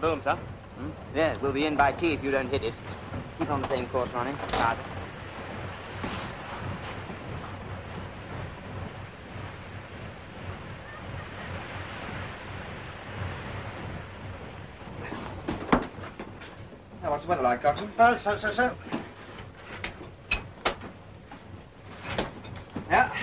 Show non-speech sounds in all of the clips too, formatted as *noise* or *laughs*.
home, sir. Hmm? Yes, we'll be in by tea if you don't hit it. Keep on the same course, Ronnie. Right. Now, what's the weather like, Coxswain? Well, so, so, so. Yeah.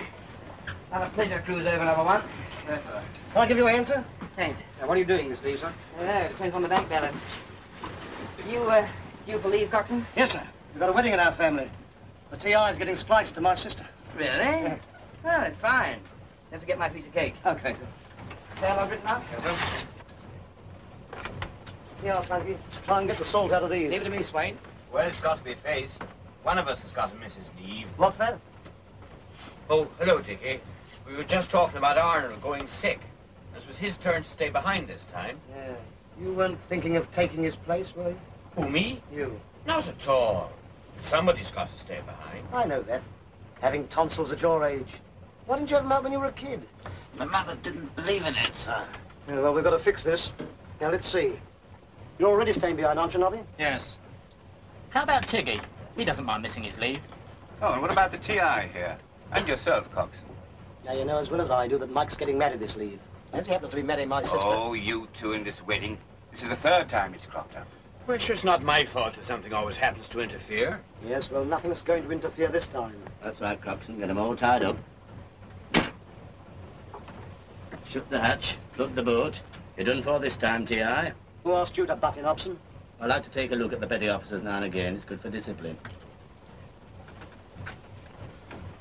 Have a pleasure cruise over, number one. Yes, sir. Can I give you a hand, sir? Thanks. Now, what are you doing, Miss Lee, sir? Well, it depends on the bank balance. You, uh, you believe, Coxswain? Yes, sir. We've got a wedding in our family. The TI is getting spliced to my sister. Really? Yeah. Well, it's fine. Don't forget my piece of cake. Okay, sir. Tell I've written up? Yes, sir. Yeah, Frankie. Try and get the salt out of these. Leave it to me, Swain. Well, it's got to be faced. One of us has got to miss his leave. What's that? Oh, hello, Dickie. We were just talking about Arnold going sick. This was his turn to stay behind this time. Yeah. You weren't thinking of taking his place, were you? Who, me? You. Not at all. Somebody's got to stay behind. I know that. Having tonsils at your age. Why didn't you have them out when you were a kid? My mother didn't believe in it, sir. Yeah, well, we've got to fix this. Now, let's see. You're already staying behind, aren't you, Nobby? Yes. How about Tiggy? He doesn't mind missing his leave. Oh, and what about the TI here? And yourself, Cox? Now, you know as well as I do that Mike's getting mad at this leave. As he happens to be marrying my sister. Oh, you two in this wedding. This is the third time it's cropped up. Well, it's just not my fault if something always happens to interfere. Yes, well, nothing's going to interfere this time. That's right, Coxswain. Get 'em all tied up. Shut the hatch, plug the boat. You're done for this time, T.I. Who asked you to butt in, Hobson? I like to take a look at the petty officers now and again. It's good for discipline.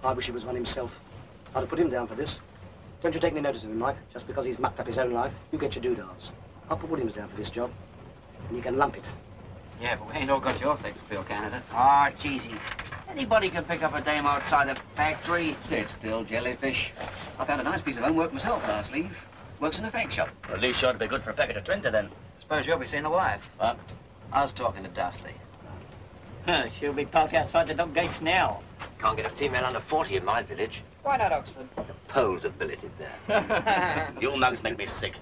I wish he was one himself. I'd have put him down for this. Don't you take any notice of him, Mike. Just because he's mucked up his own life, you get your doodads. I'll put Williams down for this job, and you can lump it. Yeah, but we ain't all got your sex appeal candidate. Ah, it's easy. Anybody can pick up a dame outside the factory. Sit still, jellyfish. I found a nice piece of homework myself last leave. Works in a fake shop. Well, at least sure to be good for a packet of 20 then. Suppose you'll be seeing the wife. What? I was talking to Dusty. Huh, she'll be parked outside the dog gates now. Can't get a female under 40 in my village. Why not Oxford? The Poles are billeted there. *laughs* You mugs make me sick.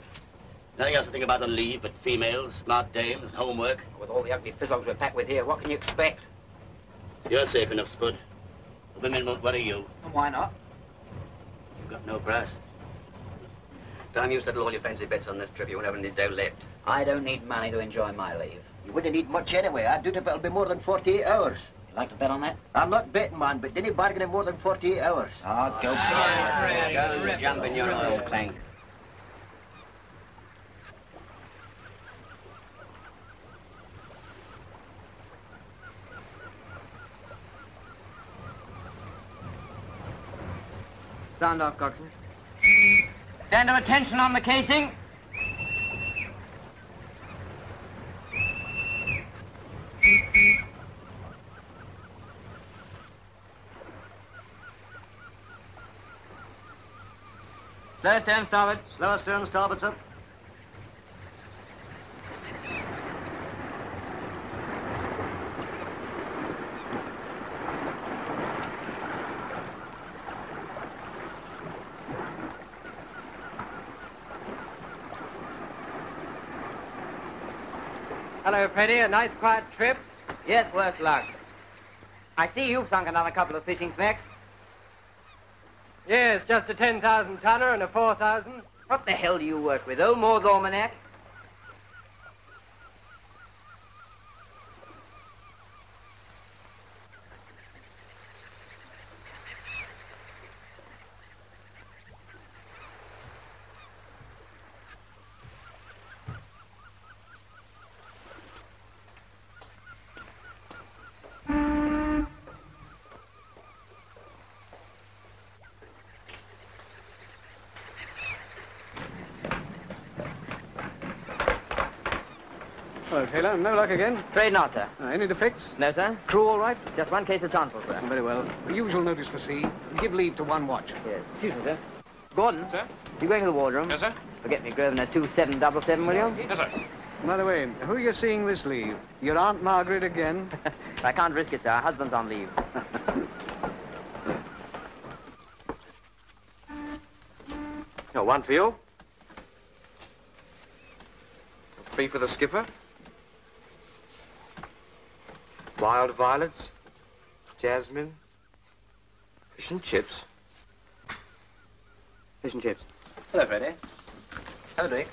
Nothing else to think about on leave but females, smart dames, homework. With all the ugly fizzogs we're packed with here, what can you expect? You're safe enough, Spud. The women won't worry you. And why not? You've got no brass. Time you settle all your fancy bets on this trip, you won't have any dough left. I don't need money to enjoy my leave. You wouldn't need much anyway. I doubt if it'll be more than 48 hours. You like to bet on that? I'm not betting, man, but didn't bargain in more than 48 hours. Ah, go Go and jump in your oil tank. Stand off, Coxswain. Stand of attention on the casing. Slow stern starboard. Slower stern, starboard, sir. Hello, Freddie. A nice quiet trip? Yes, worse luck. I see you've sunk another couple of fishing smacks. Yes, just a 10,000 tonner and a 4,000. What the hell do you work with, old Moore's Almanac? Hello, Taylor. No luck again? Afraid not, sir. Uh, any defects? No, sir. Crew all right? Just one case of tonsils, sir. Very well. The usual notice for sea. Give leave to one watch. Yes. Excuse me, sir. Gordon. Sir? You going to the wardroom? Yes, sir? Forget me, Grosvenor 2777, will you? Yes, sir. By the way, who are you seeing this leave? Your Aunt Margaret again? *laughs* I can't risk it, sir. Husband's on leave. *laughs* Oh, one for you. Three for the skipper. Wild violets. Jasmine. Fish and chips. Fish and chips. Hello, Freddie. Hello, Dick.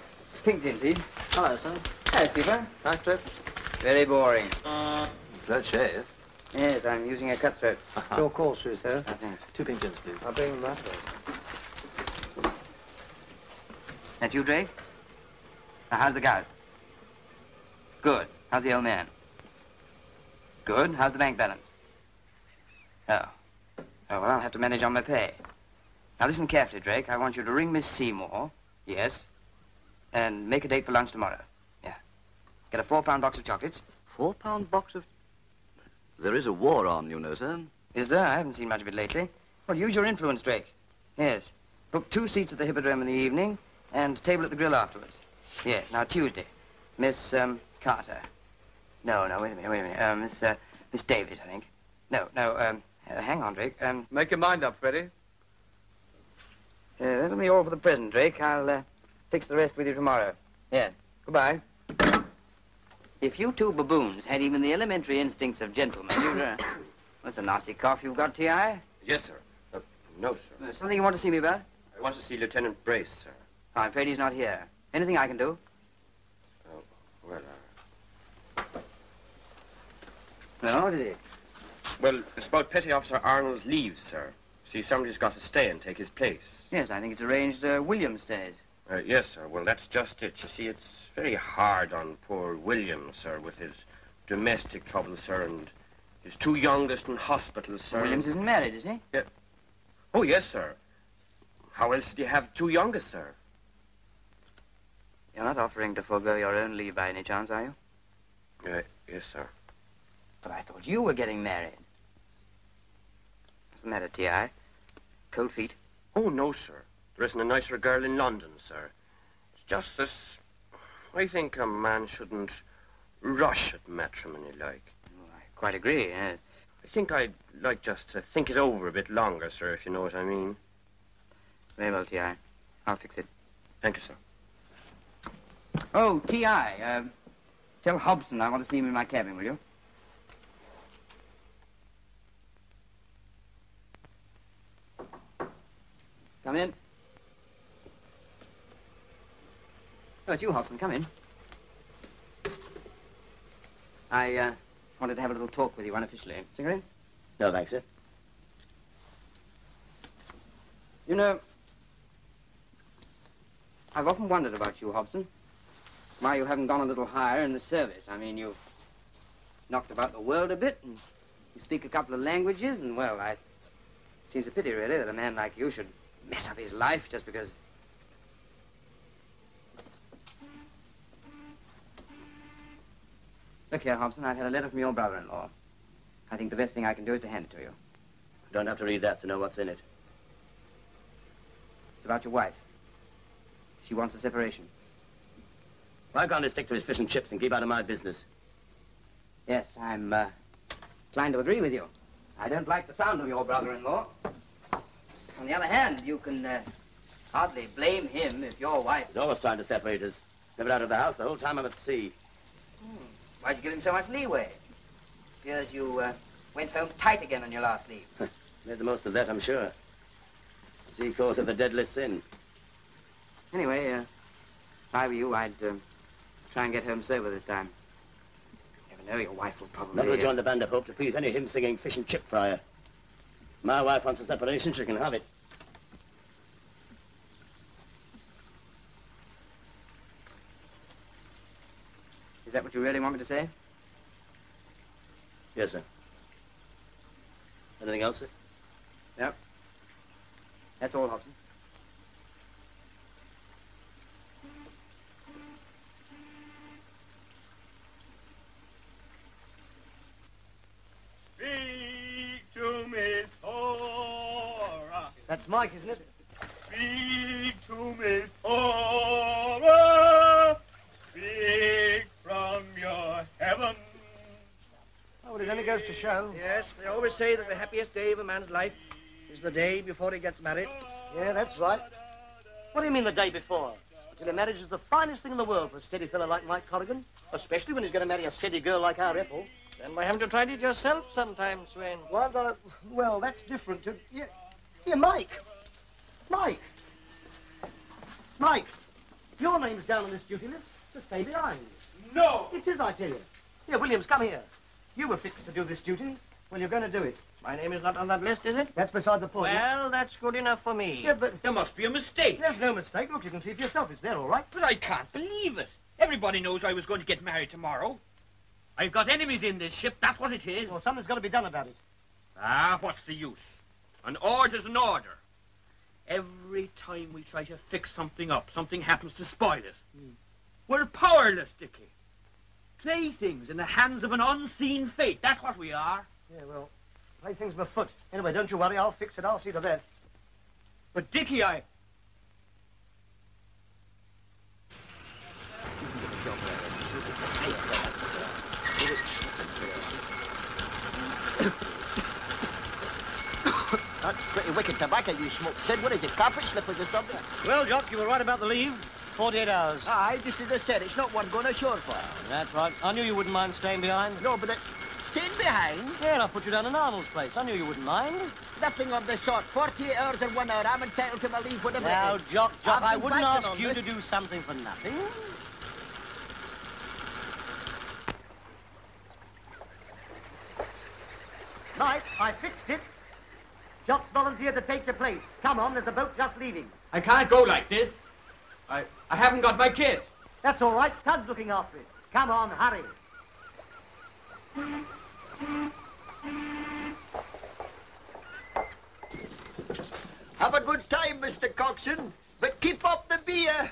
Pink indeed. Hello, sir. Hello, Skipper. Nice trip. Very boring. Glad shave. Yes, I'm using a cutthroat. Uh-huh. Your call, sir, sir. Oh, thanks. Two pink gins, please. I'll bring them that way. That you, Drake? Now, how's the gout? Good. How's the old man? Good. How's the bank balance? Oh. Oh, well, I'll have to manage on my pay. Now, listen carefully, Drake. I want you to ring Miss Seymour. Yes. And make a date for lunch tomorrow. Yeah. Get a four-pound box of chocolates. Four-pound box of... There is a war on, you know, sir. Is there? I haven't seen much of it lately. Well, use your influence, Drake. Yes. Book two seats at the Hippodrome in the evening and table at the grill afterwards. Yes. Now, Tuesday. Miss, um, Carter. No, no, wait a minute, wait a minute. Uh, Miss, uh, Miss Davis, I think. No, no, um, uh, hang on, Drake. Um, Make your mind up, Freddie. uh, that'll be all for the present, Drake. I'll, uh, fix the rest with you tomorrow. Yeah. Goodbye. If you two baboons had even the elementary instincts of gentlemen, you'd, uh... *coughs* What's a nasty cough you've got, T.I.? Yes, sir. Uh, no, sir. Uh, something you want to see me about? I want to see Lieutenant Brace, sir. I'm afraid he's not here. Anything I can do? Oh, well, uh, No, is it? well, it's about Petty Officer Arnold's leave, sir. See, somebody's got to stay and take his place. Yes, I think it's arranged uh, William stays. Uh, yes, sir. Well, that's just it. You see, it's very hard on poor William, sir, with his domestic troubles, sir, and his two youngest in hospital, sir. Williams isn't married, is he? Oh, yes, sir. How else did you have two youngest, sir? You're not offering to forego your own leave by any chance, are you? Uh, yes, sir. But I thought you were getting married. What's the matter, T.I.? Cold feet? Oh, no, sir. There isn't a nicer girl in London, sir. It's just this... I think a man shouldn't rush at matrimony, like. I quite agree. Uh, I think I'd like just to think it over a bit longer, sir, if you know what I mean. very well, T.I. I'll fix it. Thank you, sir. Oh, T.I., uh, tell Hobson I want to see him in my cabin, will you? Come in. Oh, it's you, Hobson. Come in. I, uh, wanted to have a little talk with you unofficially. Cigarette? No, thanks, sir. You know, I've often wondered about you, Hobson. Why you haven't gone a little higher in the service. I mean, you've knocked about the world a bit, and you speak a couple of languages, and, well, I... It seems a pity, really, that a man like you should mess up his life just because... Look here, Hobson, I've had a letter from your brother-in-law. I think the best thing I can do is to hand it to you. You don't have to read that to know what's in it. It's about your wife. She wants a separation. Why can't he stick to his fish and chips and keep out of my business? Yes, I'm uh, inclined to agree with you. I don't like the sound of your brother-in-law. On the other hand, you can uh, hardly blame him if your wife... He's always trying to separate us. Never out of the house the whole time I'm at sea. Why'd you give him so much leeway? Appears you uh, went home tight again on your last leave. *laughs* Made the most of that, I'm sure. Sea cause of the deadly sin. Anyway, uh, if I were you, I'd um, try and get home sober this time. You never know, your wife will probably... Not join the band of hope to please any hymn-singing fish and chip fryer. My wife wants a separation, she can have it. Is that what you really want me to say? Yes, sir. Anything else, sir? No. That's all, Hobson. Speak to me, Thora. That's Mike, isn't it? Speak to me, Thora. Speak from your heaven. Oh, well, it only goes to show. Yes, they always say that the happiest day of a man's life is the day before he gets married. Yeah, that's right. What do you mean the day before? Till a marriage is the finest thing in the world for a steady fellow like Mike Corrigan, especially when he's going to marry a steady girl like our Ethel. Then why haven't you tried it yourself sometime, Swain? Well, uh, well, that's different. To, yeah, yeah, Mike. Mike. Mike. Your name's down on this duty list to stay behind. No! It is, I tell you. Here, Williams, come here. You were fixed to do this duty. Well, you're going to do it. My name is not on that list, is it? That's beside the point. Well, that's good enough for me. Yeah, but There must be a mistake. there's no mistake. Look, you can see for yourself. It's there, all right. But I can't believe it. Everybody knows I was going to get married tomorrow. I've got enemies in this ship, that's what it is. Well, something's got to be done about it. Ah, what's the use? An order's an order. Every time we try to fix something up, something happens to spoil it. Hmm. We're powerless, Dickie. Playthings in the hands of an unseen fate. That's what we are. Yeah, well, play things with foot. Anyway, don't you worry. I'll fix it. I'll see to that. But, Dickie, I... That's pretty wicked tobacco you smoke, Sid. What is it, carpet slippers or something? Well, Jock, you were right about the leave. 48 hours. Aye, this is a said. It's not one going ashore for. That's right. I knew you wouldn't mind staying behind. No, but it... Staying behind? Yeah, I'll put you down in Arnold's place. I knew you wouldn't mind. Nothing of the sort. 48 hours and one hour. I'm entitled to my leave whatever Now, it is. Jock, Jock, I've I wouldn't ask you this. to do something for nothing. Mike, I fixed it. Jock's volunteered to take your place. Come on, there's a boat just leaving. I can't go like this. I, I haven't got my kit. That's all right. Tug's looking after it. Come on, hurry. Have a good time, Mr. Coxswain, but keep up the beer.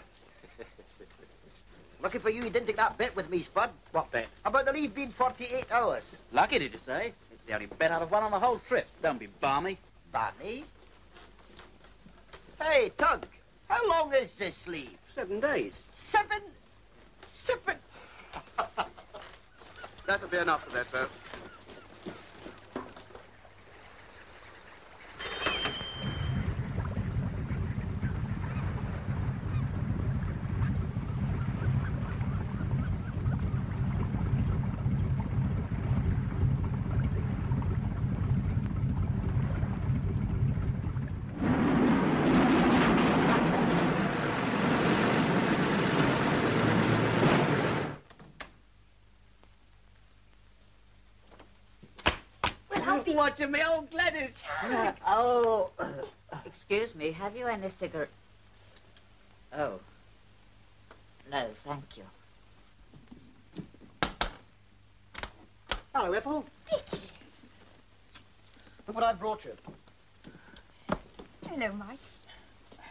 *laughs* Lucky for you, you didn't take that bet with me, Spud. What bet? About the leave being 48 hours. Lucky, did you say? It's the only bet out of one on the whole trip. Don't be balmy. Barney? Hey, Tug, how long is this leave? Seven days. Seven? Seven? *laughs* That'll be enough for that boat. Watching me old Gladys. *laughs* Oh, excuse me, have you any cigarette? Oh. No, thank you. Hello, Ethel. Look what I brought you. Hello, Mike.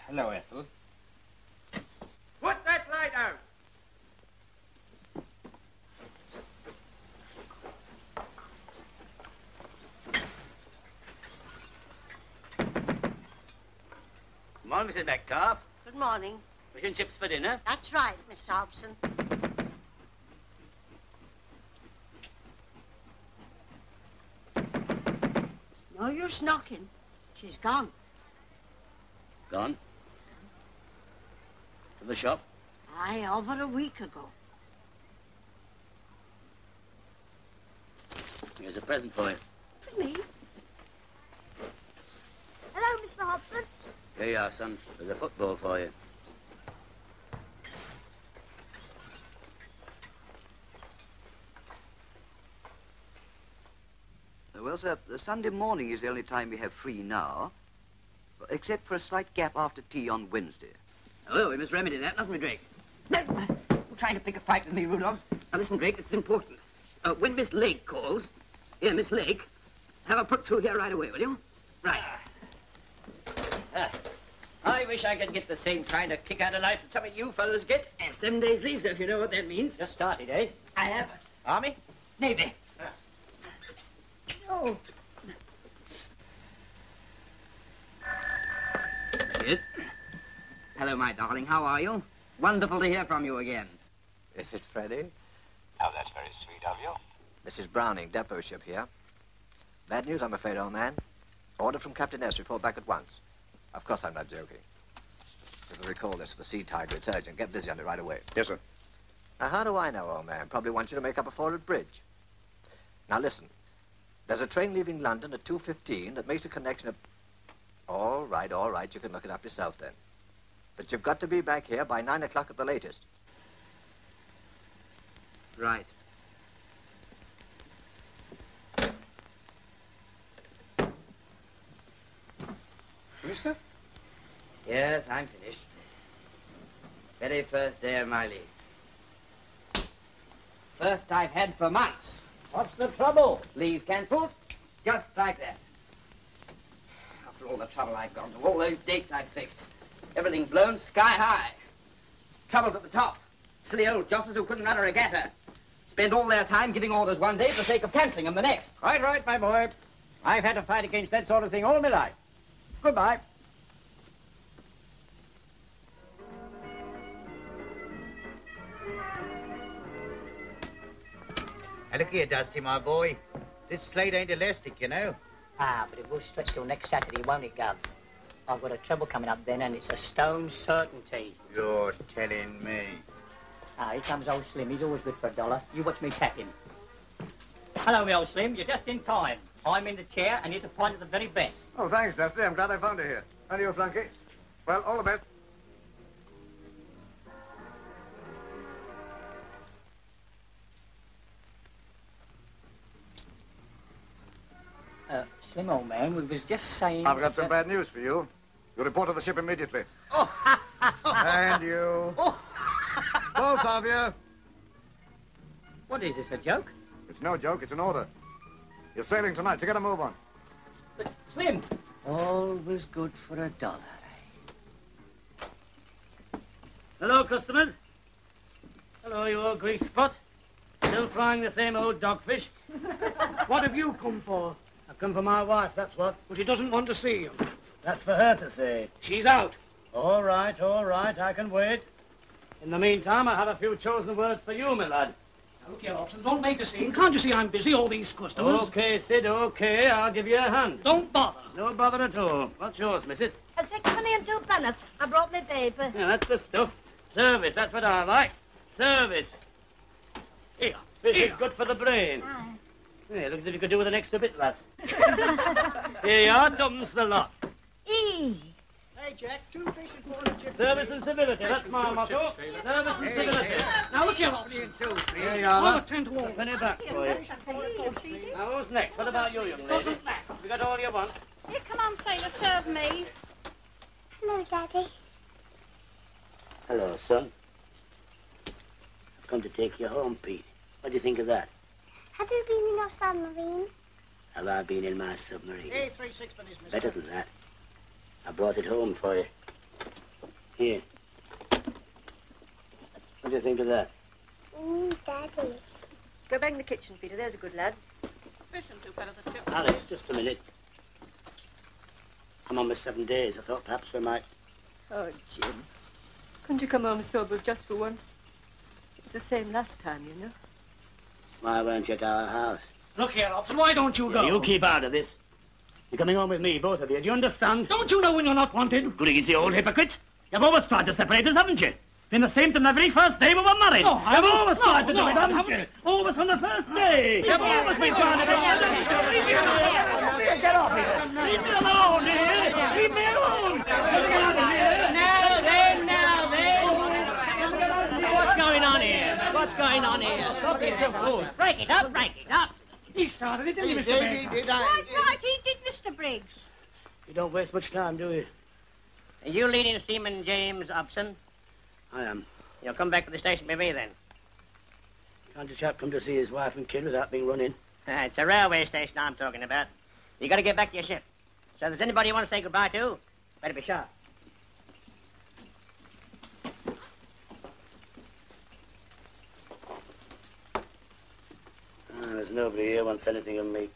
Hello, Ethel. On, Mrs. Metcalf. Good morning. Fish and chips for dinner. That's right, Mr. Hobson. It's No use knocking. She's gone. Gone? To the shop? Aye, over a week ago. Here's a present for you. For me? Hello, Mr. Hobson. Here you are, son. There's a football for you. Uh, Well, sir, the Sunday morning is the only time we have free now, except for a slight gap after tea on Wednesday. Hello, we must remedy that, mustn't we, Drake? No, you're trying to pick a fight with me, Rudolph. Now, listen, Drake, this is important. Uh, when Miss Lake calls, here, Miss Lake, have her put through here right away, will you? Right. Ah, I wish I could get the same kind of kick out of life that some of you fellas get. And seven days leave, sir, if you know what that means. Just started, eh? I have. Army? Navy. Oh. Yes. Hello, my darling. How are you? Wonderful to hear from you again. Is it Freddie? Oh, that's very sweet of you. Mrs. Browning, depot ship here. Bad news, I'm afraid, old man. Order from Captain S. Report back at once. Of course I'm not joking. There's a recall this to the Sea Tiger. It's urgent. Get busy on it right away. Yes, sir. Now, how do I know, old man? Probably want you to make up a forward bridge. Now, listen. There's a train leaving London at 2.15 that makes a connection of... All right, all right. You can look it up yourself then. But you've got to be back here by 9 o'clock at the latest. Right. Mister? Yes, I'm finished. Very first day of my leave. First I've had for months. What's the trouble? Leave cancelled, just like that. After all the trouble I've gone to, all those dates I've fixed, everything blown sky high. Troubles at the top. Silly old josses who couldn't run a regatta. Spend all their time giving orders one day for the sake of cancelling them the next. Right, right, my boy. I've had to fight against that sort of thing all my life. Goodbye. Now, look here, Dusty, my boy. This slate ain't elastic, you know. Ah, but it will stretch till next Saturday, won't it, Gov? I've got a trouble coming up then, and it's a stone certainty. You're telling me. Ah, here comes old Slim. He's always good for a dollar. You watch me tap him. Hello, me old Slim. You're just in time. I'm in the chair, and here's a pint of the very best. Oh, thanks, Dusty. I'm glad I found you here. And you, Flunky? Well, all the best. Slim, old man, we was just saying... I've got some that- bad news for you. You report to the ship immediately. Oh. *laughs* and you. Oh. *laughs* Both of you. What is this, a joke? It's no joke, it's an order. You're sailing tonight, so get a move on. But, Slim! Always good for a dollar. Eh? Hello, customers. Hello, you old grease spot. Still frying the same old dogfish. *laughs* what have you come for? I've come for my wife, that's what. But she doesn't want to see you. That's for her to say. She's out. All right, all right, I can wait. In the meantime, I have a few chosen words for you, my lad. Now, look here, Hobson, don't make a scene. Can't you see I'm busy, all these customers? Okay, Sid, okay. I'll give you a hand. Don't bother. No bother at all. What's yours, missus? A sixpenny and two penneth. I brought me paper. Yeah, that's the stuff. Service, that's what I like. Service. Here, this is good for the brain. Yeah, looks as if you could do with an extra bit, lass. *laughs* Here you are, dumbs the lot. E. Hey, Jack, two fish and four chips. Service and civility, that's my motto. Service and civility. Now look here, Three Hobson. and two, three Here and you are, two. lass. Ten to one. Penny back for you. Now, who's next? What about you, young lady? You got all you want? Here, come on, sailor, serve me. Hello, Daddy. Hello, son. I've come to take you home, Pete. What do you think of that? Have you been in your submarine? Have I been in my submarine? Hey, three sixpennies, mister. Better than that. I brought it home for you. Here. What do you think of that? Mm, Daddy. Go back in the kitchen, Peter. There's a good lad. Fish and two penneth of chips. Alice, just a minute. I'm on my seven days. I thought perhaps we might... Oh, Jim. Couldn't you come home sober just for once? It was the same last time, you know. Why weren't you at our house? Look here, Hobson, why don't you go? You keep out of this. You're coming home with me, both of you. Do you understand? Don't you know when you're not wanted? Greasy old hypocrite. You've always tried to separate us, haven't you? Been the same from the very first day we were married. No, I You've haven't. always No, tried to no, do it, haven't haven't. you? Always from the first day. You've always been trying to do it. Get off here. Leave me alone, dear. Leave me alone. Get out of here. Now then, now then. What's going on here? What's going on here? Stop it, you fool. Break it up, break it up. He started it, didn't he, He Mr. did, Baker? he did, I Right, right, he did, Mr. Briggs. You don't waste much time, do you? Are you leading Seaman James Hobson? I am. You'll come back to the station with me then. Can't a chap come to see his wife and kid without being run in? Ah, it's a railway station I'm talking about. You gotta get back to your ship. So if there's anybody you want to say goodbye to, better be sharp. There's nobody here wants anything of me.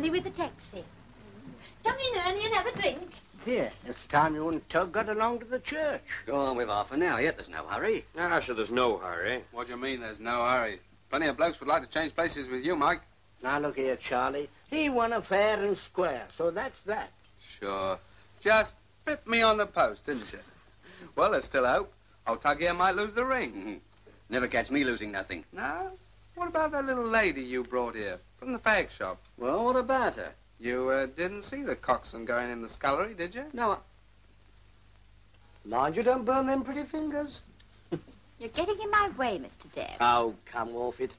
Ernie with the taxi. Come in, Ernie, and have a drink. Here, it's time you and Tug got along to the church. Go on with half an hour yet. There's no hurry. Ah, sure, there's no hurry. What do you mean there's no hurry? Plenty of blokes would like to change places with you, Mike. Now look here, Charlie. He won a fair and square, so that's that. Sure. Just bit me on the post, didn't you? Well, there's still hope. Old Tug here might lose the ring. Never catch me losing nothing. No? What about that little lady you brought here from the fag shop? Well, what about her? You uh, didn't see the coxswain going in the scullery, did you? No. I... Mind you don't burn them pretty fingers. *laughs* You're getting in my way, Mr. Davis. Oh, come off it.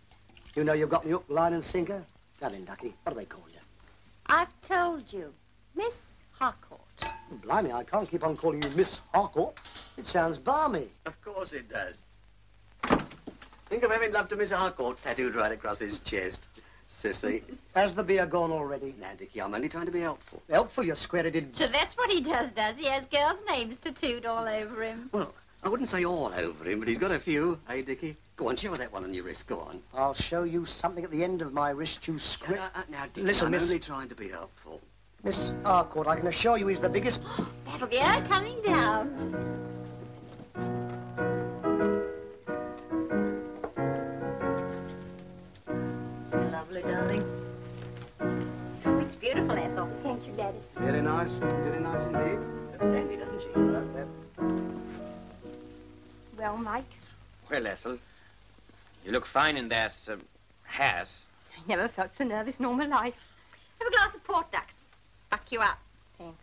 You know you've got me hook, line, and sinker. Go in, Ducky. What do they call you? I've told you, Miss Harcourt. Blimey, I can't keep on calling you Miss Harcourt. It sounds balmy. Of course it does. Think of having love to Miss Harcourt tattooed right across his chest. Sissy. *laughs* Has the beer gone already? Now, Dickie, I'm only trying to be helpful. Helpful, you square-headed... So that's what he does, does he? Has girls' names tattooed all over him. Well, I wouldn't say all over him, but he's got a few. Hey, Dickie? Go on, show that one on your wrist. Go on. I'll show you something at the end of my wrist, you square... Uh, uh, now, Dickie, Listen, I'm Miss... only trying to be helpful. Miss Harcourt, I can assure you he's the biggest... That'll be her coming down. Very nice. Very nice indeed. Dandy, doesn't she? Yes, that. Well, Mike, Well, Ethel, you look fine in that uh, hat. I never felt so nervous in all my life. Have a glass of port, Dux. Buck you up. Thanks.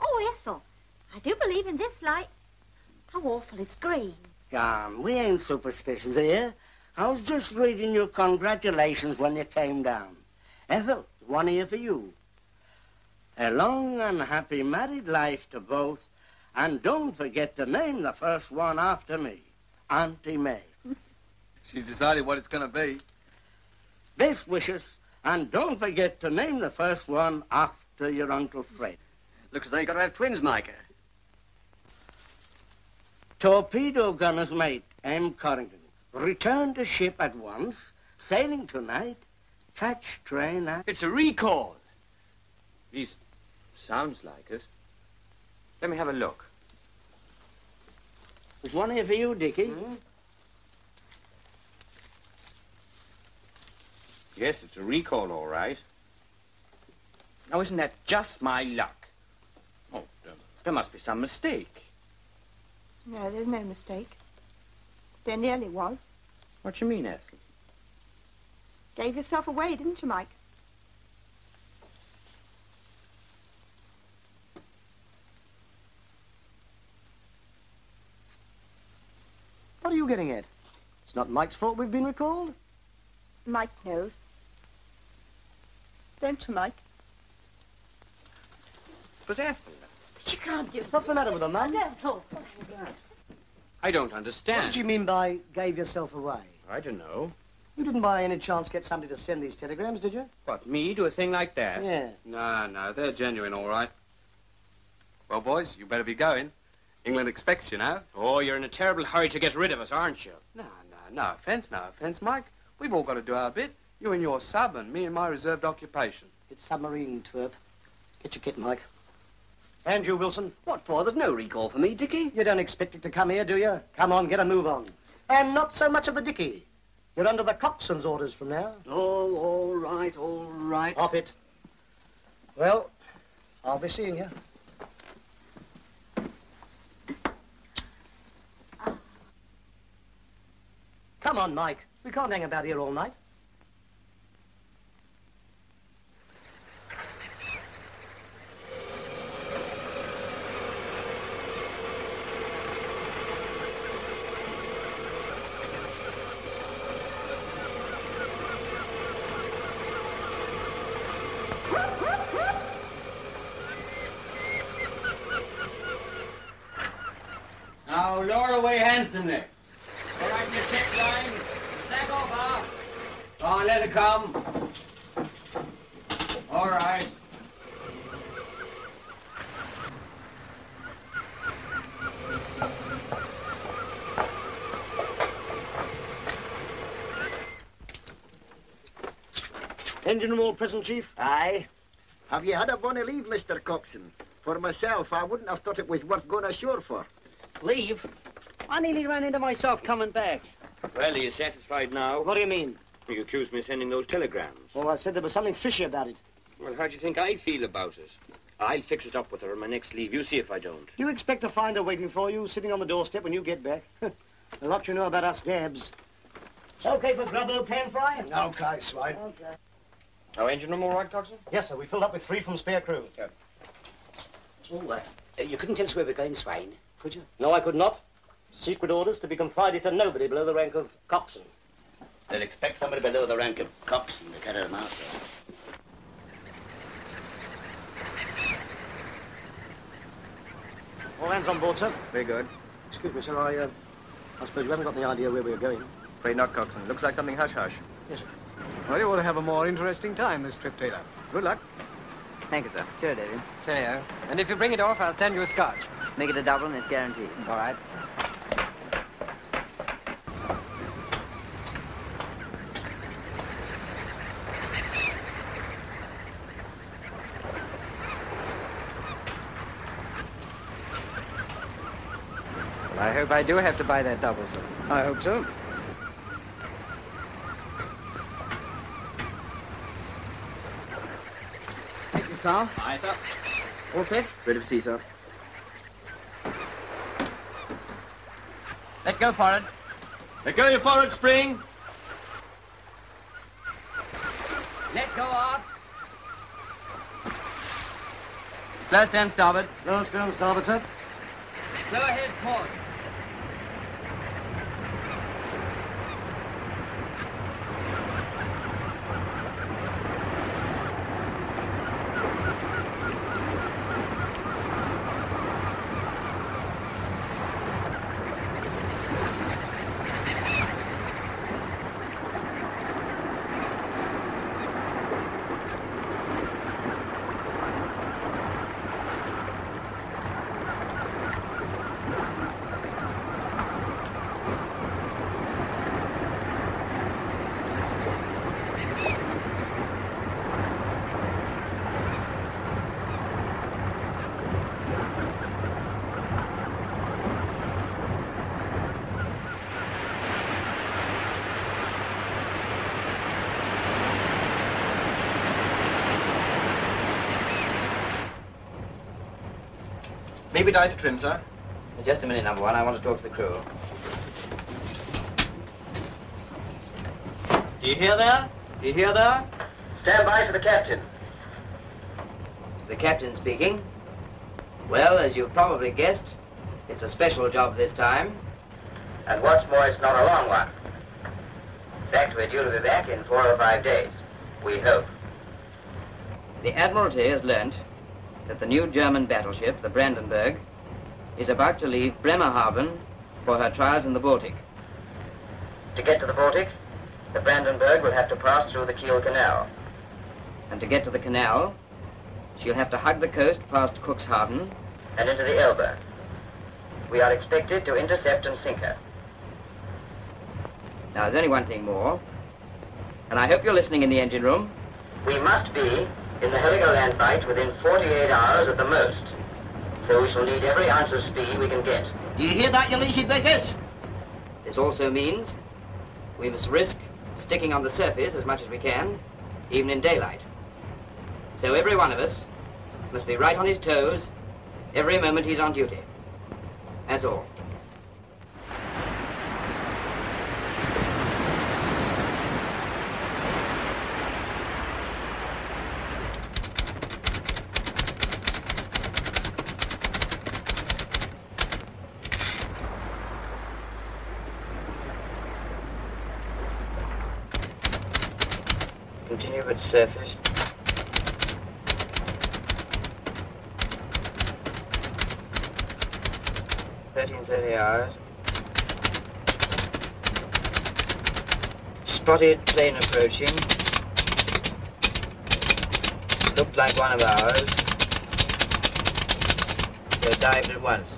Oh, Ethel, I do believe in this light. How awful it's green. Come, we ain't superstitious here. I was just reading your congratulations when you came down. Ethel, one here for you. A long and happy married life to both, and don't forget to name the first one after me, Auntie May. *laughs* She's decided what it's going to be. Best wishes, and don't forget to name the first one after your Uncle Fred. Looks as though you got to have twins, Micah. Torpedo gunner's mate, M. Corrigan. Return to ship at once. Sailing tonight. Catch train at... It's a recall. At least, sounds like it. Let me have a look. There's one here for you, Dickie. Hmm? Yes, it's a recall, all right. Now, isn't that just my luck? Oh, there, there must be some mistake. no, there's no mistake. There nearly was. What do you mean, Ethel? Gave yourself away, didn't you, Mike? Are you getting at? It's not Mike's fault we've been recalled. Mike knows. Don't you, Mike? But Ethel, But you can't do What's the matter with her, Mum? Ethel. I don't understand. What understand. did you mean by gave yourself away? I don't know. You didn't by any chance get somebody to send these telegrams, did you? What, me do a thing like that? Yeah. No, no, they're genuine, all right. Well, boys, you better be going. England expects you now. Oh, you're in a terrible hurry to get rid of us, aren't you? No, no, no offence, no offence, Mike. We've all got to do our bit. You and your sub and me and my reserved occupation. It's submarine, twerp. Get your kit, Mike. And you, Wilson. What for? There's no recall for me, Dickie. You don't expect it to come here, do you? Come on, get a move on. And not so much of the dicky. You're under the coxswain's orders from now. Oh, all right, all right. Hop it. Well, I'll be seeing you. Come on, Mike. We can't hang about here all night. Now, lower away handsomely. on, let it come. All right. Engine room prison present, Chief? Aye. Have you had a bonny leave, Mr. Coxswain? For myself, I wouldn't have thought it was worth going ashore for. Leave? I nearly ran into myself coming back. Well, are you satisfied now? What do you mean? You accused me of sending those telegrams. Well, I said there was something fishy about it. Well, how do you think I feel about it? I'll fix it up with her on my next leave. You see if I don't. Do you expect to find her waiting for you, sitting on the doorstep when you get back? *laughs* a lot you know about us dabs. Okay for grub, old pan fry? Okay, Swain. Okay. Our engine room all right, Coxswain? Yes, sir. We filled up with three from spare crew. Good. Oh, uh, you couldn't tell us where we're going, Swain, could you? No, I could not. Secret orders to be confided to nobody below the rank of coxswain. They'll expect somebody below the rank of coxswain to carry them out, sir. All hands on board, sir. Very good. Excuse me, sir. I, uh, I suppose you haven't got any idea where we're going. Afraid not, Coxswain. Looks like something hush-hush. Yes, sir. Well, you ought to have a more interesting time this trip, Taylor. Good luck. Thank you, sir. Sure, David. Cheerio. And if you bring it off, I'll stand you a scotch. Make it a double and it's guaranteed. All right. Hope I do have to buy that double, sir. I hope so. Thank you, Carl. Aye, sir. All set? Ready to see, sir. Let go forward. Let go your forward spring. Let go off. Slow stand starboard. Slow stand starboard, sir. Slow ahead port. Maybe die to trim, sir. Just a minute, number one. I want to talk to the crew. Do you hear there? Do you hear there? Stand by for the captain. It's the captain speaking. Well, as you've probably guessed, it's a special job this time. And what's more, it's not a long one. In fact, we're due to be back in four or five days. We hope. The Admiralty has learnt that the new German battleship, the Brandenburg, is about to leave Bremerhaven for her trials in the Baltic. To get to the Baltic, the Brandenburg will have to pass through the Kiel Canal. And to get to the canal, she'll have to hug the coast past Cuxhaven and into the Elbe. We are expected to intercept and sink her. Now, there's only one thing more, and I hope you're listening in the engine room. We must be in the Heligoland Bight within 48 hours at the most. So we shall need every ounce of speed we can get. Do you hear that, you lazy beggars? This also means we must risk sticking on the surface as much as we can, even in daylight. So every one of us must be right on his toes every moment he's on duty. That's all. Looked like one of ours. They dived at once.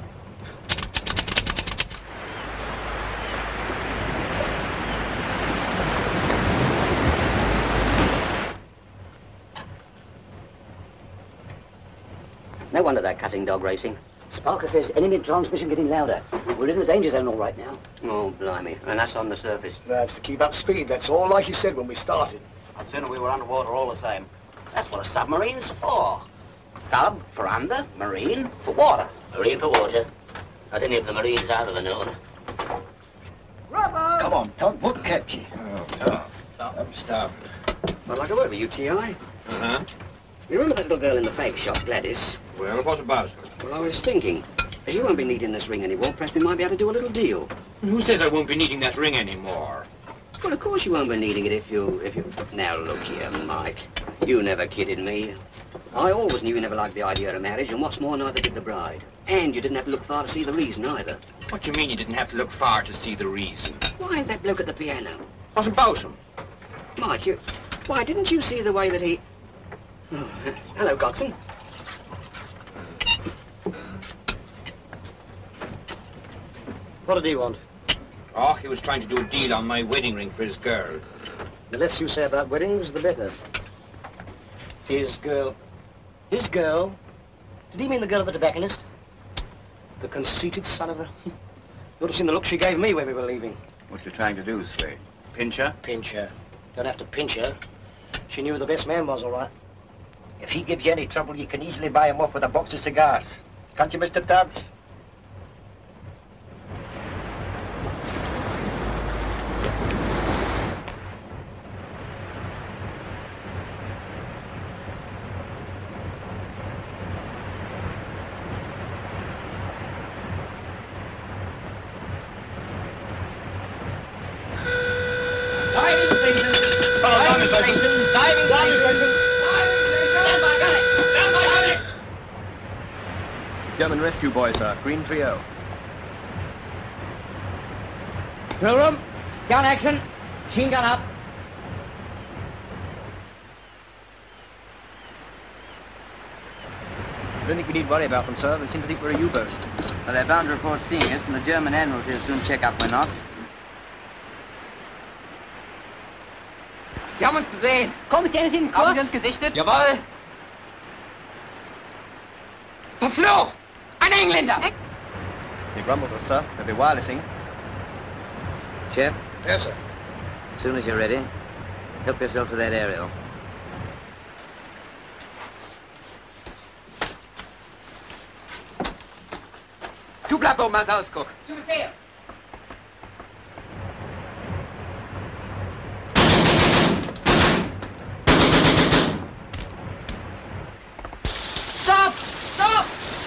No wonder they're cutting dog racing. Sparker says enemy transmission getting louder. We're in the danger zone all right now. Oh, blimey. And that's on the surface. That's to keep up speed. That's all like you said when we started. I'd sooner we were underwater all the same. That's what a submarine's for. Sub for under, marine for water. Marine for water. Not any of the Marines I've ever known. Come on, Tug. What kept you? Oh, Tom. Tom. I'm starving. I'd like a word with you, T.I. Uh-huh. You remember that little girl in the fake shop, Gladys? Well, what about her? Well, I was thinking, as you won't be needing this ring anymore, perhaps we might be able to do a little deal. Who says I won't be needing that ring anymore? Well, of course you won't be needing it if you, if you... Now, look here, Mike. You never kidded me. I always knew you never liked the idea of marriage, and what's more, neither did the bride. And you didn't have to look far to see the reason, either. What do you mean you didn't have to look far to see the reason? Why, that bloke at the piano. What's about him? Mike, you... Why, didn't you see the way that he... Oh, *laughs* hello, Godson. What did he want? Oh, he was trying to do a deal on my wedding ring for his girl. The less you say about weddings, the better. His girl. His girl? Did he mean the girl of the tobacconist? The conceited son of a... Hmm. You ought to have seen the look she gave me when we were leaving. What you trying to do, Slade? Pinch her? Pinch her. Don't have to pinch her. She knew who the best man was, all right. If he gives you any trouble, you can easily buy him off with a box of cigars. Can't you, Mr. Tubbs? Diving station. Diving station. Diving station. Stand by, got it. Stand by, got it. German sir. Green 3-0. Drill room. Gun action. Machine gun up. I don't think we need worry about them, sir. They seem to think we're a U-boat. Well, they're bound to report seeing us, and the German Admiralty will soon check up we're not. Sie haben uns gesehen. Kommt ihr nicht in Kurs? Haben Sie uns gesichtet? Jawohl. Verflucht! Ein Engländer! He grumbled us, sir. They'll be wirelessing. Eh? Chef, Yes, sir. as soon as you're ready, help yourself to that aerial. Du bleib oben als Ausguck. Stopp! Stopp!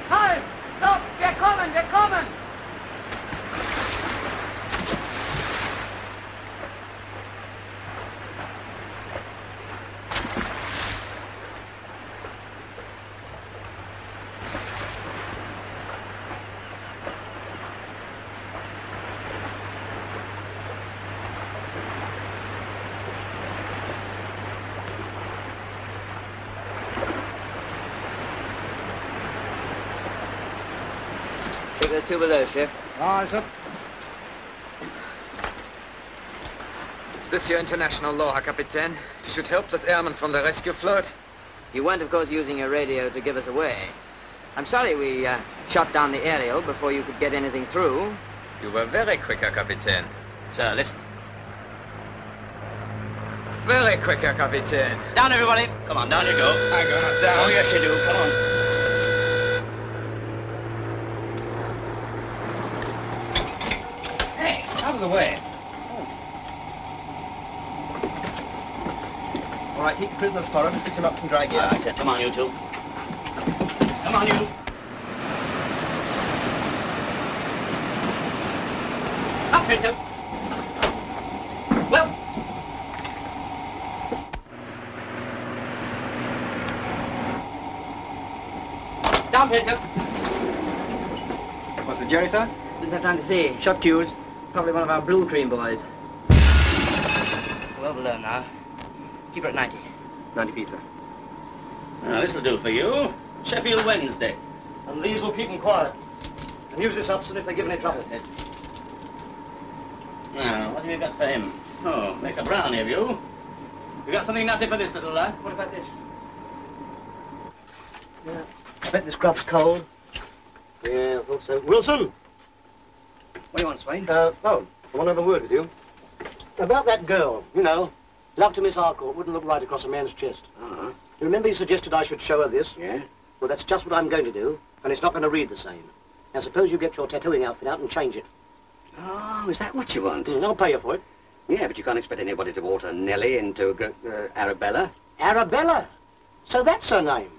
Halt! Stopp! Wir kommen! Wir kommen! Take the two below, Chef. Aye, sir. Is this your international law, Herr Kapitän? To shoot helpless airmen from the rescue float? You weren't, of course, using your radio to give us away. I'm sorry we uh, shot down the aerial before you could get anything through. You were very quick, Herr Kapitän. Sir, listen. Very quick, Herr Kapitän. Down, everybody. Come on, down you go. I got it down. Oh, yes, you do. Come on. Hey, out of the way. All right, take the prisoners and fix him up some dry gear. I said, come on, you two. Come on, you. Up, Pinto. Well. Down, Pinto. What's the jury, sir? Didn't have time to see. Shot cues. Probably one of our blue cream boys. Well below now. Keep her at 90. 90 feet, sir. Now, this'll do for you. Sheffield Wednesday. And these will keep them quiet. And use this Upson if they give any trouble. Now, what have you got for him? Oh, make a brownie of you. You got something nutty for this little lad? What about this? Yeah. I bet this grub's cold. Yeah, I thought so. Wilson! What do you want, Swain? Uh, oh, I want to have a word with you. About that girl, you know, love to Miss Harcourt wouldn't look right across a man's chest. Uh-huh. You remember you suggested I should show her this? Yeah? Well, that's just what I'm going to do, and it's not going to read the same. Now, suppose you get your tattooing outfit out and change it. Oh, is that what you want? Mm, I'll pay you for it. Yeah, but you can't expect anybody to alter Nellie into uh, Arabella. Arabella? So that's her name?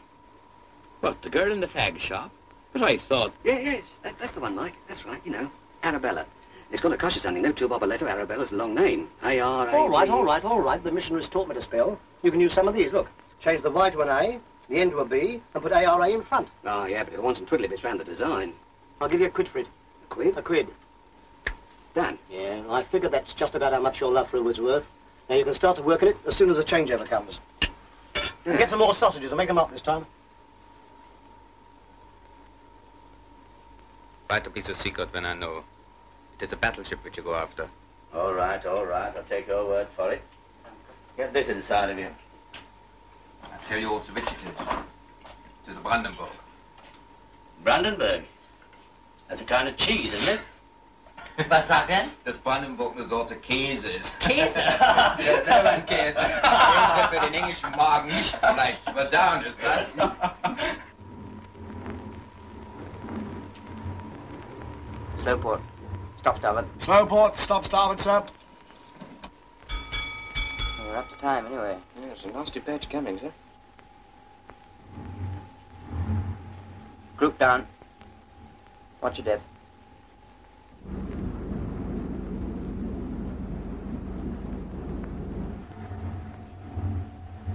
What, the girl in the fag shop? But I thought... Yeah, yes, that, that's the one, Mike. That's right, you know. Arabella. It's going to cost you something, though. Two bob a letter. Arabella's a long name. A-R-A... All right, all right, all right. The missionaries taught me to spell. You can use some of these. Look, change the Y to an A, the N to a B, and put A-R-A in front. Oh, yeah, but it wants some twiddly bits round the design. I'll give you a quid for it. A quid? A quid. Done. Yeah, I figure that's just about how much your love for her was worth. Now you can start to work on it as soon as the changeover comes. And get some more sausages and make them up this time. Bite to piece of secret when I know. It is a battleship which you go after. All right, all right. I'll take your word for it. Get this inside of you. I'll tell you also which it is. It is a Brandenburg. Brandenburg. That's a kind of cheese, isn't it? *laughs* Was sagen? Das Brandenburg eine Sorte Käse ist. Käse? *laughs* ja, selber ein Käse. Der für den englischen Magen nicht so leicht zu verdauen ist, was? Slowport. *laughs* Stop starboard. Slow port, stop starboard, sir. We're up to time anyway. Yeah, it's a nasty patch coming, sir. Group down. Watch your depth.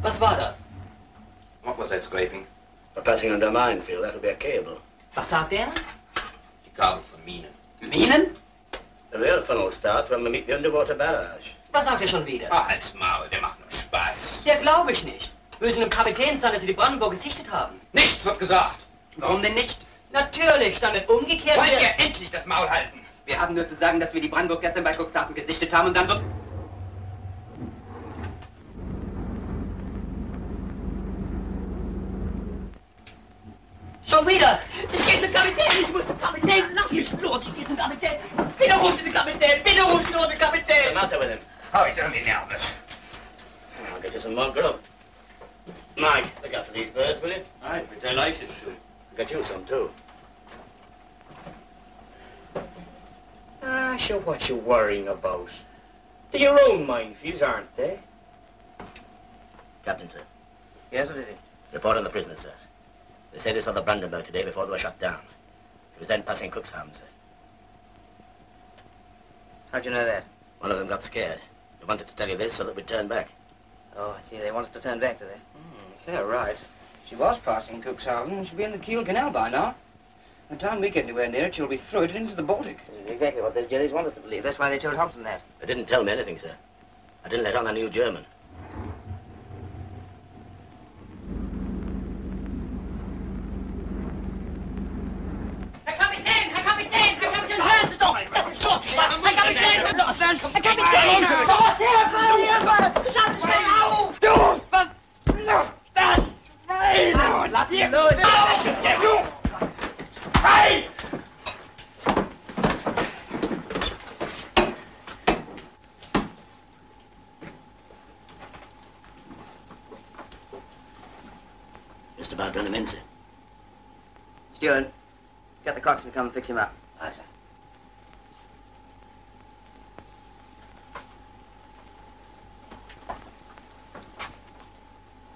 Was war das? What was that scraping? We're passing under a minefield. That'll be a cable. Was sagt er? Die Kabel von Minen. Minen? The real fun will start when we meet the underwater barrage. Was sagt er schon wieder? Ah, halt's Maul, der macht nur Spaß. Der glaube ich nicht. Müssen dem Kapitän sagen, dass sie die Brandenburg gesichtet haben. Nichts wird gesagt. Warum denn nicht? Natürlich, damit umgekehrt Wollt ihr endlich das Maul halten? Wir haben nur zu sagen, dass wir die Brandenburg gestern bei Cuxhaven gesichtet haben und dann wird... wieder! Ich gehe zum Kapitän! Ich muss zum Kapitän! Lass mich los! Ich gehe zum Kapitän! Bitte ruf den Kapitän! Bitte ruf nur den Kapitän! What's the matter with him? Oh, he's only nervous. I'll get you some more grub. Mike, look after these birds, will you? Aye, but they like it, too. I'll get you some, too. Ah, sure, what you worrying about? They're your own minefields, aren't they? Captain, sir. Yes, what is it? Report on the prisoners, sir. They say they saw the Brandenburg today before they were shot down. It was then passing Cuxhaven, sir. How'd you know that? One of them got scared. They wanted to tell you this so that we'd turn back. Oh, I see. They wanted to turn back, do they're hmm, that right? She was passing Cuxhaven. She'll be in the Kiel Canal by now. By the time we get anywhere near it, she'll be floated into the Baltic. Exactly what those jellies want us to believe. That's why they told Hobson that. They didn't tell me anything, sir. I didn't let on I knew German. Herr Kapitän! Herr Kapitän! Herr Kapitän! Hören Sie doch! Herr Kapitän! Los, Herr Kapitän! Los, Hilfe! Hilfe! Schaut schnell auf! Du! Das! Nein! Lass ihn los! Du! Nein! Just about done him in, sir. Still get the coxswain to come and fix him up.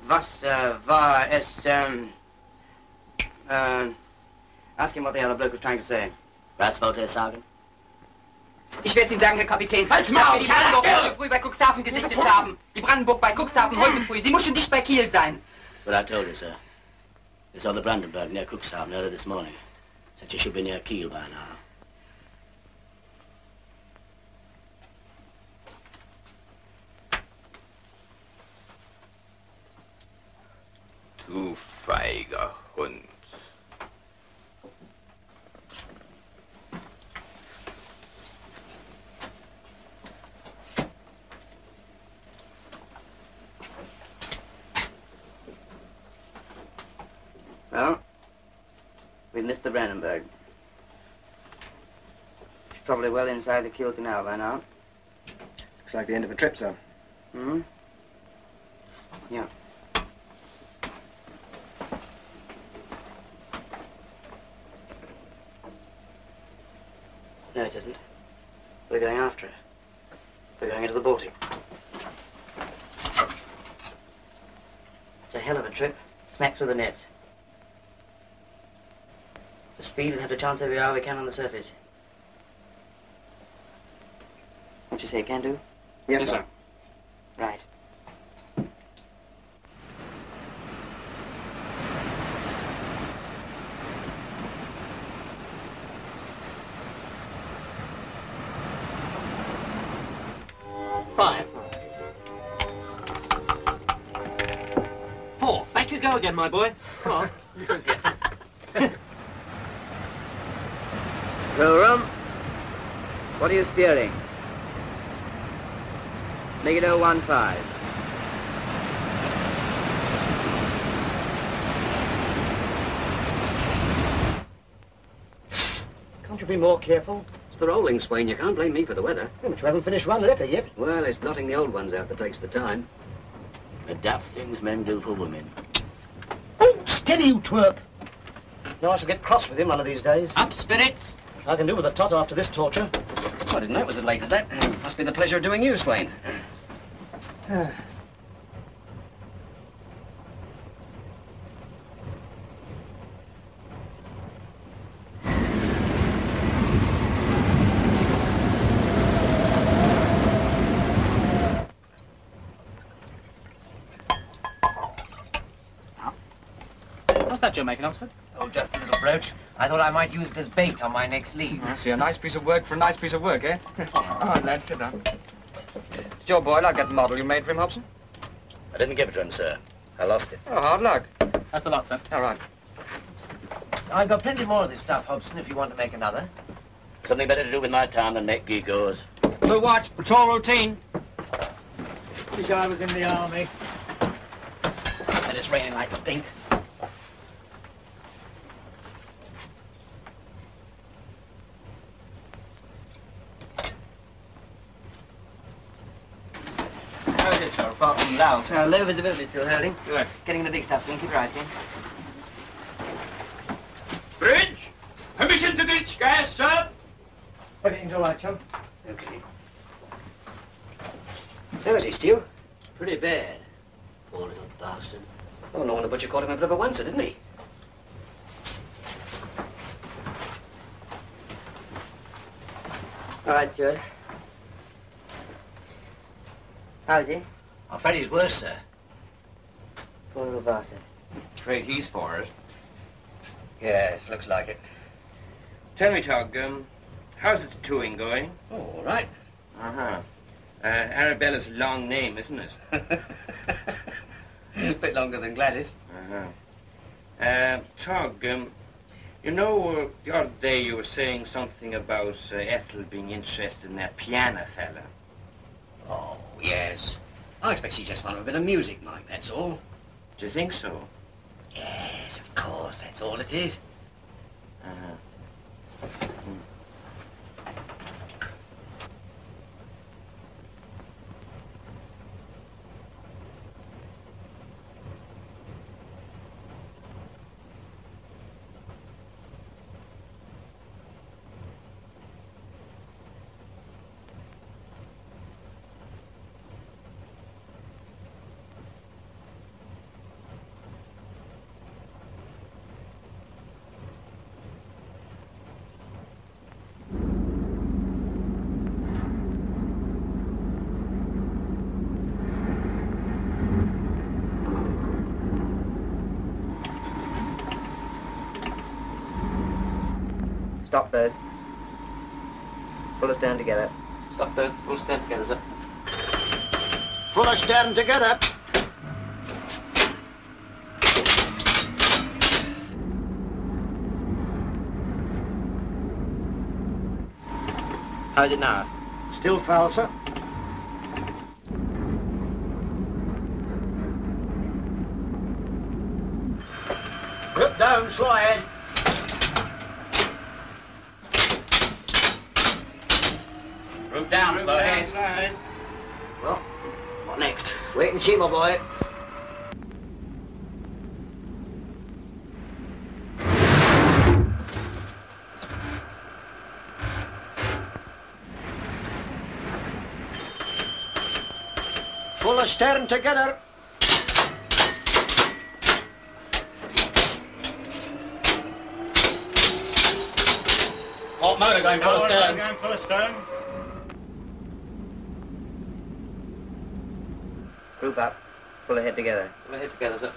Was uh, war es, um... Uh, ask him what the other bloke was trying to say. Was wollte er sagen? Ich werde Ihnen sagen, Herr Kapitän, Halt's dass Maul, wir die Brandenburg heute früh bei Cuxhaven gesichtet haben. Die Brandenburg bei Cuxhaven heute früh. Sie muss schon dicht bei Kiel sein. What I told you, sir. They saw the Brandenburg near Cuxhaven early this morning. Said you should be near Kiel by now. Du feiger Hund. Well, with Mr. Brandenburg. She's probably well inside the Kiel Canal by now. Looks like the end of a trip, sir. Hmm? Yeah. No, it isn't. We're going after her. We're going into the Baltic. It's a hell of a trip. Smacks with the nets. For speed, we'll have to chance every hour we can on the surface. What you say, can do? Yes, sir. Right. My boy. Come on. *laughs* Roll room. What are you steering? Make it 015. Can't you be more careful? It's the rolling, Swain. You can't blame me for the weather. Yeah, but you haven't finished one letter yet. Well, it's blotting the old ones out that takes the time. The daft things men do for women. Oh, steady, you twerp. No, I shall get cross with him one of these days. Up, spirits! I can do with a tot after this torture. Oh, I didn't know it was as late as that. Must be the pleasure of doing you, Swain. *sighs* Ah. That you're making, Oxford? Oh, just a little brooch. I thought I might use it as bait on my next leave. I see, a nice piece of work for a nice piece of work, eh? *laughs* oh, *laughs* lad, sit down. Did your boy like that model you made for him, Hobson? I didn't give it to him, sir. I lost it. Oh, hard luck. That's a lot, sir. All right. I've got plenty more of this stuff, Hobson, if you want to make another. Something better to do with my time than make gewgaws. Blue watch, patrol routine. Wish I was in the army. And it's raining like stink. How is it, sir, apart from Laos? Uh, low visibility still holding. Good. Getting the big stuff soon. Keep your eyes keen. Bridge! Permission to ditch gas, sir? Everything's all right, chum. Okay. How is he, Stu? Pretty bad. Poor little bastard. Oh, no wonder Butcher called him a bit of a oncer, didn't he? All right, Stuart. How is he? I'm afraid he's worse, sir. Poor little bastard. Afraid he's for it. Yes, looks like it. Tell me, Tug, um, how's the tattooing going? Oh, all right. Uh-huh. Uh, Arabella's a long name, isn't it? *laughs* a bit longer than Gladys. Uh-huh. Uh, Tug, um, you know, uh, the other day you were saying something about uh, Ethel being interested in that piano fella. Oh, yes. I expect she's just fond of a bit of music, Mike, that's all. Do you think so? Yes, of course, that's all it is. Uh-huh. Stop, Bird. Pull us down together. Stop both. We'll stand together, sir. Pull us down together. How's it now? Still foul, sir. Grip down, slow ahead. Wait and see, my boy. Full astern together. Hot motor going full Motor astern. going full astern. Group up. Pull ahead together. Pull ahead together, sir.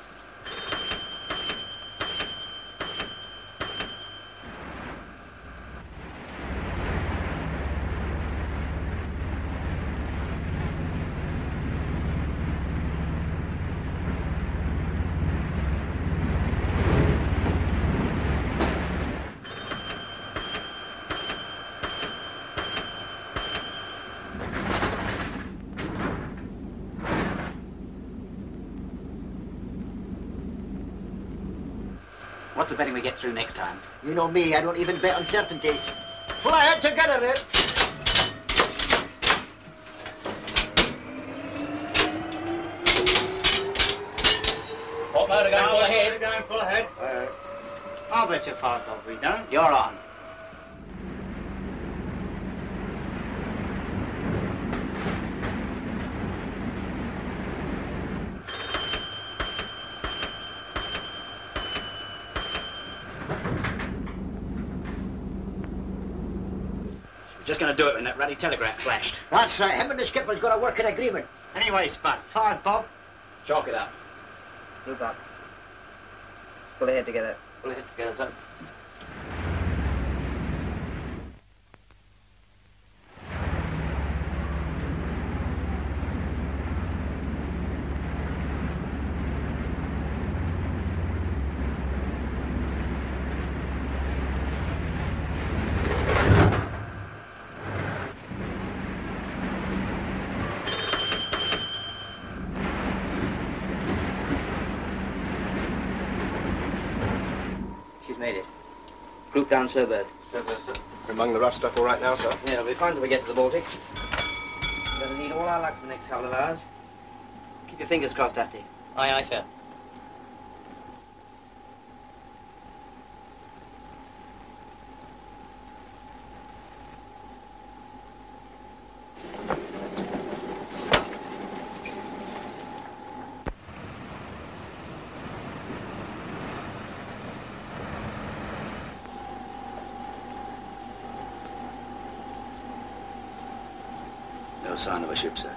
What's the betting we get through next time? You know me, I don't even bet on certainties. Eh? Full ahead together there. Hot motor going full ahead. Going uh, full ahead. I'll bet you five bob we don't. You're on. We're just going to do it when that ruddy telegraph flashed. That's right. Him and the skipper's got a working agreement. Anyway, Spud. Five bob. Chalk it up. Group up. Pull ahead together. Pull ahead together, sir. She's made it. Group We're Among the rough stuff all right now, sir? Yeah, it'll be fine till we get to the Baltic. Gonna need all our luck for the next couple of hours. Keep your fingers crossed, Dusty. Aye, aye, sir. Sign of a ship, sir.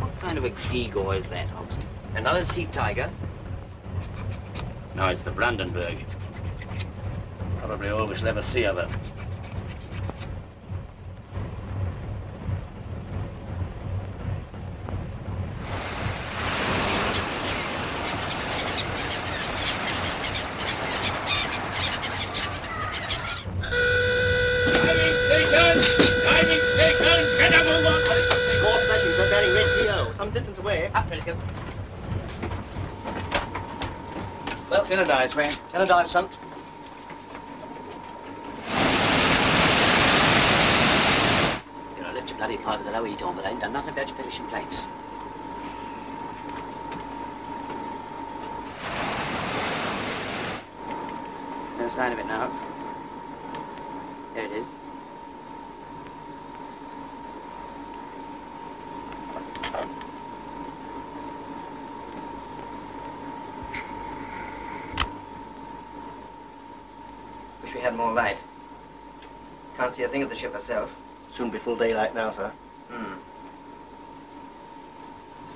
What kind of a Gigo is that, Hobson? Another sea tiger? No, it's the Brandenburg. Probably all we shall ever see of it. $10, man. $10, son. You know, I left your bloody pipe at the low E but I ain't done nothing about your permission plates. No sign of it now. There it is. See a thing of the ship herself. Soon be full daylight now, sir. Hmm.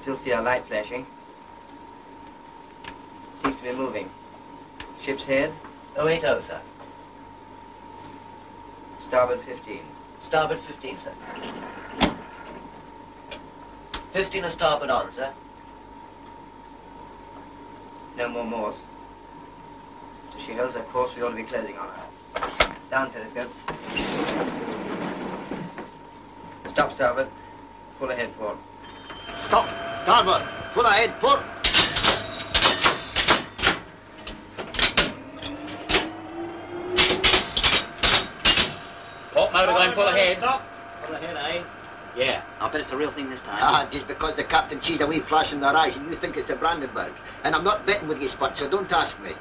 Still see our light flashing. Seems to be moving. Ship's head? 080, sir. Starboard 15. Starboard 15, sir. 15 a starboard on, sir. No more Morse. If she holds her course, we ought to be closing on her. Down, periscope. Stop starboard. Full ahead port. Stop! Starboard! Full ahead, port! Port motor going full ahead. Full ahead, eh? Yeah. I'll bet it's a real thing this time. Ah, just because the captain sees a wee flash in their eyes and you think it's a Brandenburg. And I'm not betting with you, Spot, so don't ask me.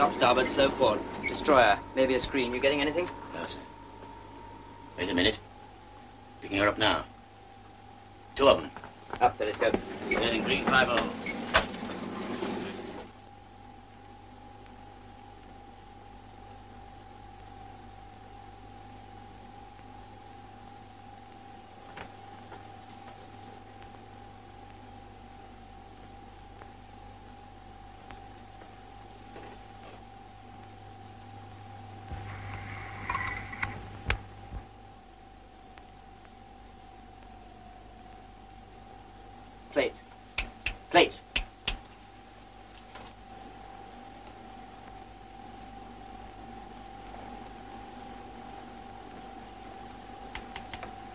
Stop starboard, slow port. Destroyer. Maybe a screen. You getting anything? No, sir. Wait a minute. Picking her up now. Two of them. Up, periscope. Heading green oh. 5-0. Plates. Plates.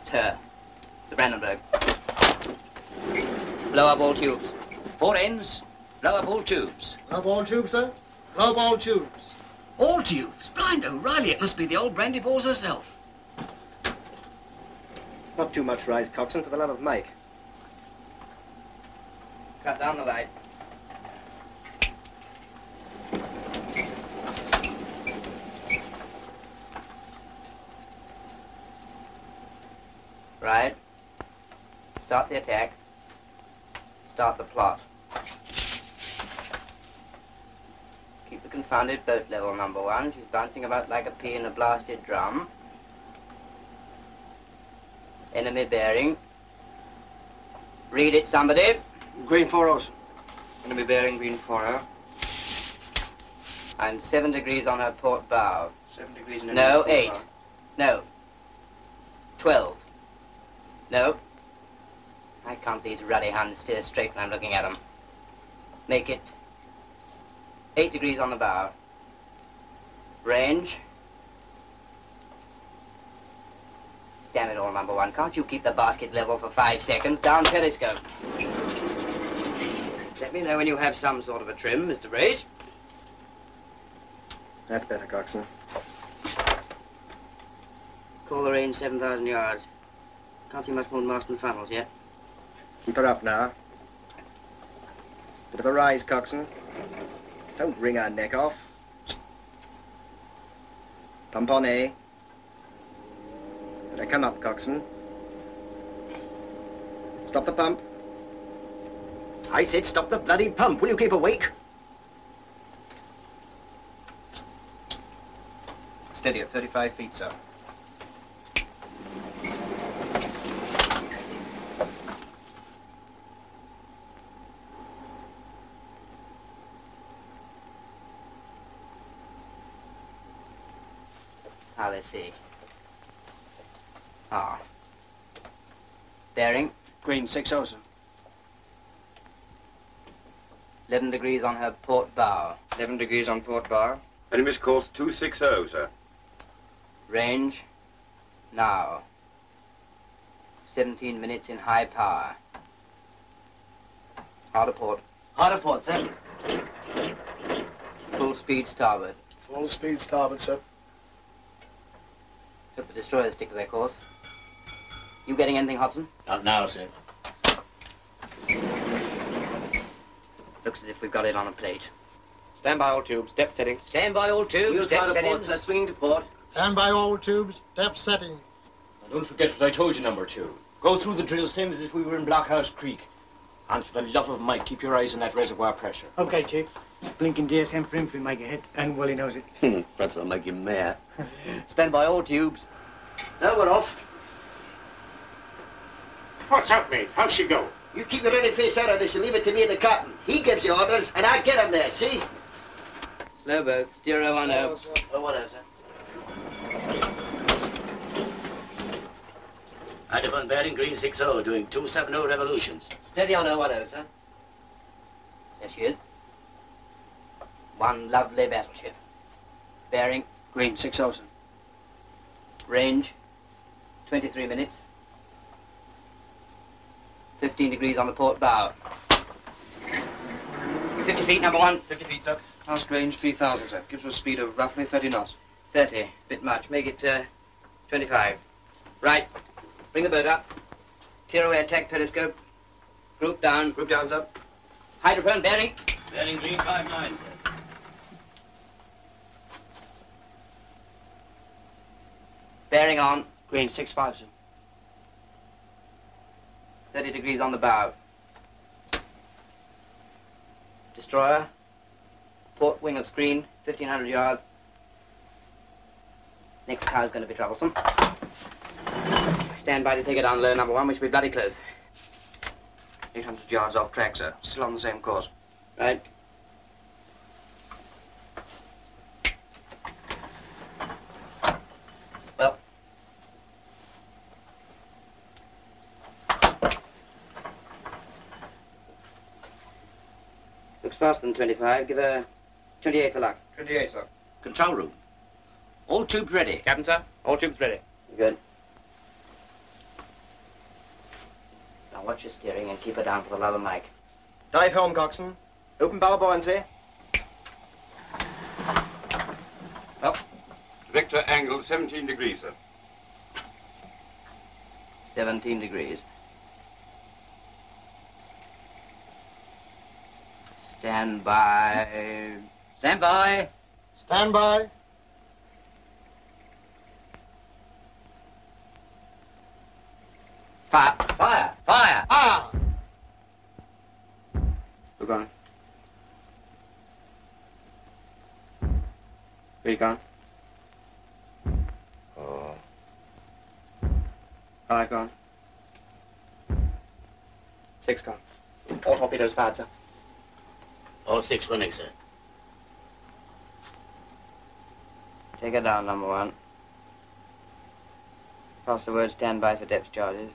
It's her. The Brandenburg. Blow up all tubes. Four ends. Blow up all tubes. Blow up all tubes, sir? Blow up all tubes. All tubes. Blind O'Reilly, it must be the old brandy balls herself. Not too much rise, coxswain, for the love of Mike. Cut down the light. Right. Start the attack. Start the plot. Keep the confounded boat level, number one. She's bouncing about like a pea in a blasted drum. Enemy bearing. Read it, somebody. Green four O's. Enemy bearing green 40. I'm seven degrees on her port bow. Seven degrees in No, eight. bow. No. Twelve. No. Can't these ruddy hands steer straight when I'm looking at them. Make it eight degrees on the bow. Range. Damn it all, number one. Can't you keep the basket level for five seconds? Down periscope. Let me know when you have some sort of a trim, Mr. Brace. That's better, coxswain. Call the range 7,000 yards. Can't see much more than mast and funnels yet. Keep her up now. Bit of a rise, coxswain. Don't wring our neck off. Pump on A. Better come up, coxswain. Stop the pump. I said stop the bloody pump. Will you keep awake? Steady at 35 feet, sir. See. Ah. Bearing? Green six O's, sir. 11 degrees on her port bow. 11 degrees on port bow. Enemy's course 260, sir. Range? Now. 17 minutes in high power. Hard port. Hard port, sir. Full speed starboard. Full speed starboard, sir. Hope the destroyers stick to their course. You getting anything, Hobson? Not now, sir. Looks as if we've got it on a plate. Stand by all tubes. Depth settings. Stand by all tubes. Use Depth hard settings. port, sir. Swinging to port. Stand by all tubes. Depth setting. Don't forget what I told you, number two. Go through the drill same as if we were in Blockhouse Creek. And for the love of Mike, keep your eyes on that reservoir pressure. Okay, Chief. Blinking DSM for him if we make a hit, and Willie knows it. Perhaps I'll make him mayor. Stand by all tubes. Now we're off. What's up, mate? How's she go? You keep your ready face out of this and leave it to me and the captain. He gives you orders, and I get get 'em there, see? Slow boat. Steer 010. Oh, what is it? Hydrophone bearing green 6-0, doing 270 revolutions. Steady on 010, sir. There she is. One lovely battleship. Bearing, Green, 6,000. range, 23 minutes. 15 degrees on the port bow. 50 feet, number one. 50 feet, sir. Last range 3,000, sir. Gives us a speed of roughly 30 knots. 30. Bit much. Make it uh, 25. Right. Bring the boat up. Tear away attack periscope. Group down. Group down, sir. Hydrophone bearing. Bearing green 5-9, sir. Bearing on. Green, 6-5, sir. 30 degrees on the bow. Destroyer. Port wing of screen. 1,500 yards. Next car's going to be troublesome. Stand by to take it on low, number one. Which We should be bloody close. 800 yards off track, sir. Still on the same course. Right. Well. Looks faster than 25. Give her 28 for luck. 28, sir. Control room. All tubes ready. Captain, sir. All tubes ready. Good. Watch your steering and keep her down for the love of Mike. Dive helm, coxswain. Open bow buoyancy. Up. Vector angle 17 degrees, sir. 17 degrees. Stand by. Stand by. Stand by. Fire. Fire. Fire. Ah! Look on. Recon. Oh. Five gone. Six gone. All torpedoes fired, sir. All six running, sir. Take her down, number one. Pass the word stand by for depth charges.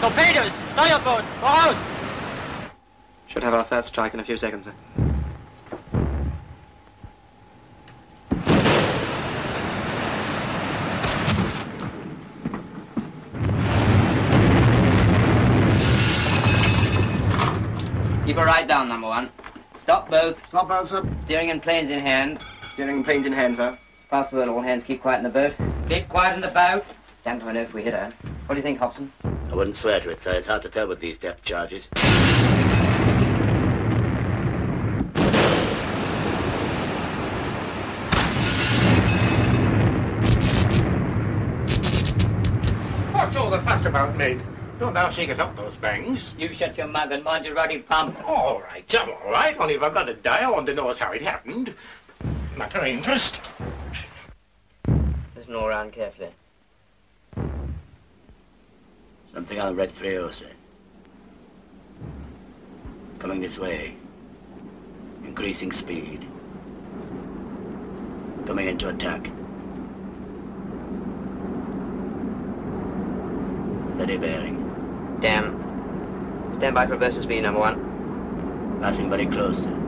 Torpedoes! Go out! Should have our first strike in a few seconds, sir. Keep right down, number one. Stop both. Stop both, sir. Steering and planes in hand. Steering and planes in hand, sir. Pass the word, all hands. Keep quiet in the boat. Keep quiet in the boat. Damned if I know if we hit her. What do you think, Hobson? I wouldn't swear to it, sir. It's hard to tell with these depth charges. What's all the fuss about, mate? Don't thou shake us up those bangs. You shut your mouth and mind your ruddy pump. All right, I'm all right. Only if I've got to die, I want to know how it happened. Matter of interest. Listen all round carefully. Something on Red 30, sir. Coming this way. Increasing speed. Coming into attack. Steady bearing. Damn. Stand by for reverse B, number one. Passing very close, sir.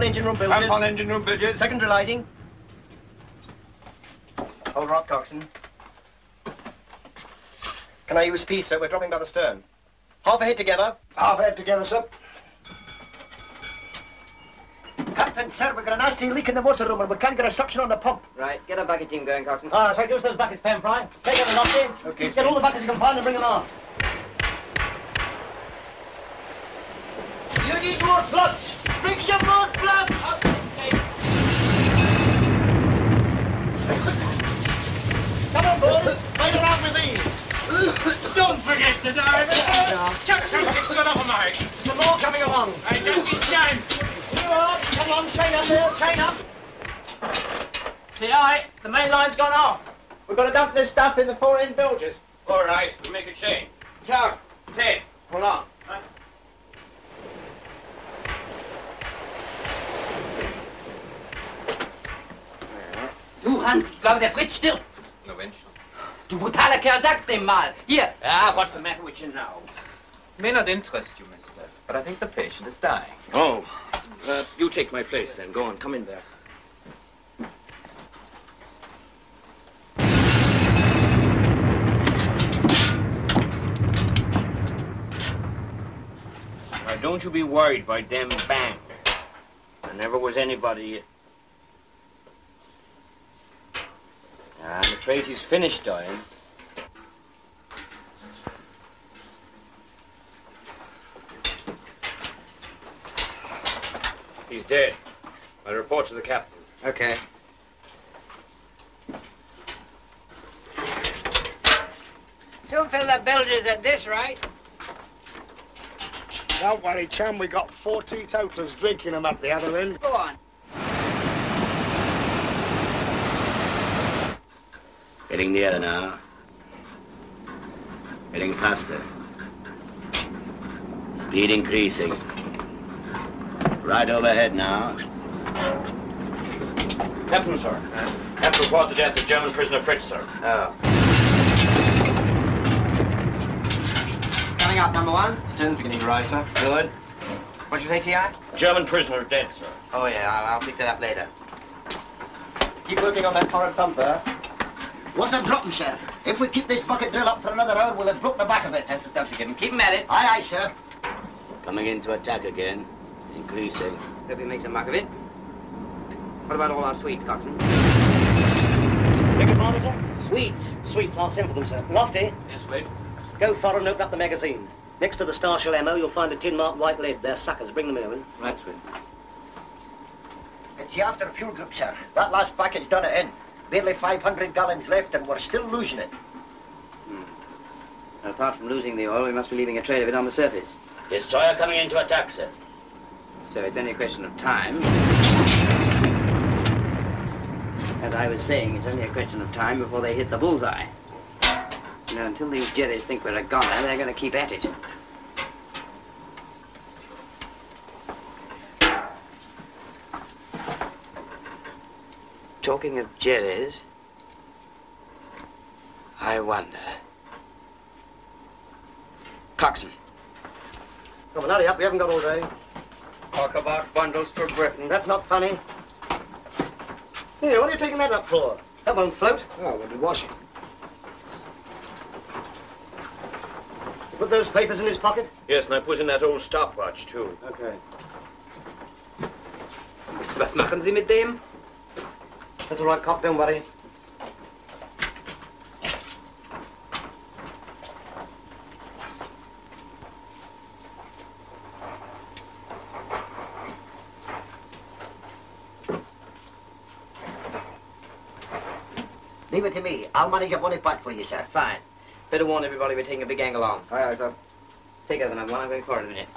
on engine room bilges. Clamp on engine room bilges. Secondary lighting. Hold her up, coxswain. Can I use speed, sir? We're dropping by the stern. Half a head together. Half a head together, sir. Captain, sir, we've got a nasty leak in the motor room and we can't get a suction on the pump. Right, get a bucket team going, Coxswain. Ah, so use those buckets, Pen Fry. Take out the lofty. Okay, Get all the buckets you can find and bring them on. Need more blood. Bring some more blood. Come on, boys. Fight around with these. Don't forget the dive. Chuck something's got off of my. Some more coming along. I don't need time. You are. Come on, chain up there. Chain up. See, I, the main line's gone off. We've got to dump this stuff in the four-inch bilges. All right, we'll make a chain. Chuck, Take. hold on. Du, Hans, ich glaube, der Fritz stirbt. Na, wenn schon. Du brutaler Kerl, sag's dem mal. Hier. Ah, what's the matter with you now? May not interest you, mister, but I think the patient is dying. Oh, uh, you take my place then. Go on, come in there. Now, don't you be worried by them bang. There never was anybody... I'm afraid he's finished dying. He's dead. I report to the captain. Okay. Soon fill the bilges at this rate. Don't worry, chum. We got four teetotallers drinking them up the other end. Go on. Getting nearer now. Getting faster. Speed increasing. Right overhead now. Captain, sir. Have to report the death of German prisoner Fritz, sir. Oh. Coming up, number one. Stern's beginning to rise, sir. Good. What'd you say, T.I.? German prisoner dead, sir. Oh, yeah, I'll, I'll pick that up later. Keep working on that forward pumper. Water dropping, sir. If we keep this bucket drill up for another hour, we'll have broke the back of it. That's the stuff to give him. Keep him at it. Aye, aye, sir. Coming in to attack again. Increasing. Hope he makes a muck of it. What about all our sweets, Coxswain? Beg your pardon, sir? Sweets? Sweets, I'll send for them, sir. Lofty, Yes, wait. go forward and open up the magazine. Next to the Star Shell ammo, you'll find a tin marked white lid. They're suckers. Bring them here, will you? Right, sir. It's the after fuel group, sir. That last package done it in. Barely 500 gallons left, and we're still losing it. Hmm. Apart from losing the oil, we must be leaving a trail of it on the surface. Destroyer coming into attack, sir. So it's only a question of time. As I was saying, it's only a question of time before they hit the bullseye. You know, until these jerries think we're a goner, they're going to keep at it. Talking of Jerry's, I wonder. Coxswain. Come on, hurry up. We haven't got all day. Talk about bundles for Britain. That's not funny. Here, what are you taking that up for? That won't float. Oh, we'll be washing. You put those papers in his pocket? Yes, and I put in that old stopwatch, too. Okay. Was machen Sie mit dem? That's all right, Cop. Don't worry. Leave it to me. I'll manage a bonny part for you, sir. Fine. Better warn everybody we're taking a big angle on. Aye, aye, sir. Take over number one. I'm going forward in a minute.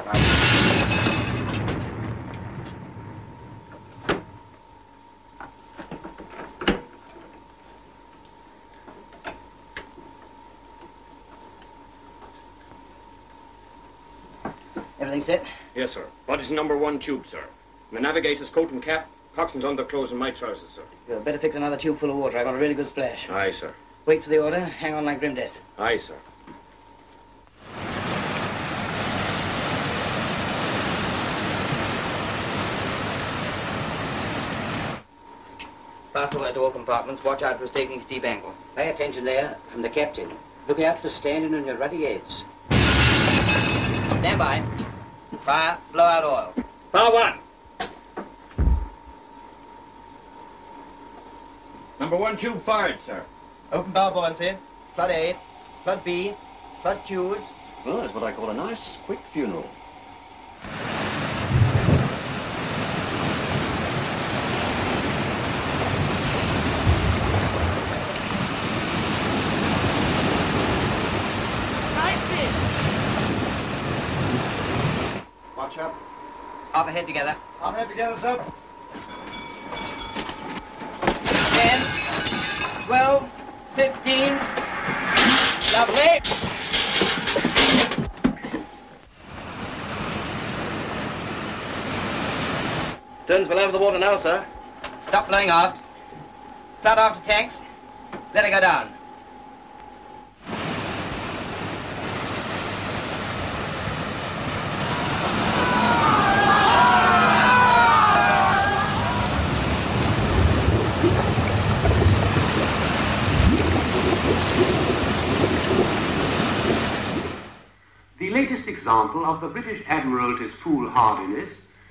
Everything set? Yes, Body's number one tube, sir. The navigator's coat and cap, coxswain's underclothes and my trousers, sir. You'd better fix another tube full of water. I want a really good splash. Aye, sir. Wait for the order. Hang on like grim death. Aye, sir. Pass the word to all compartments. Watch out for a taking steep angle. Pay attention there from the captain. Look out for standing on your ruddy heads. Stand by. Fire. Blow out oil. Fire one. Number one tube fired, sir. Open bow buoyancy. here. Flood A, flood B, flood Q's. Well, that's what I call a nice, quick funeral. Watch up. Half a head together. I'll head together, sir. Ten, twelve, fifteen. Lovely. Stern's well over the water now, sir. Stop blowing aft. Flood after tanks. Let her go down. The latest example of the British Admiralty's foolhardiness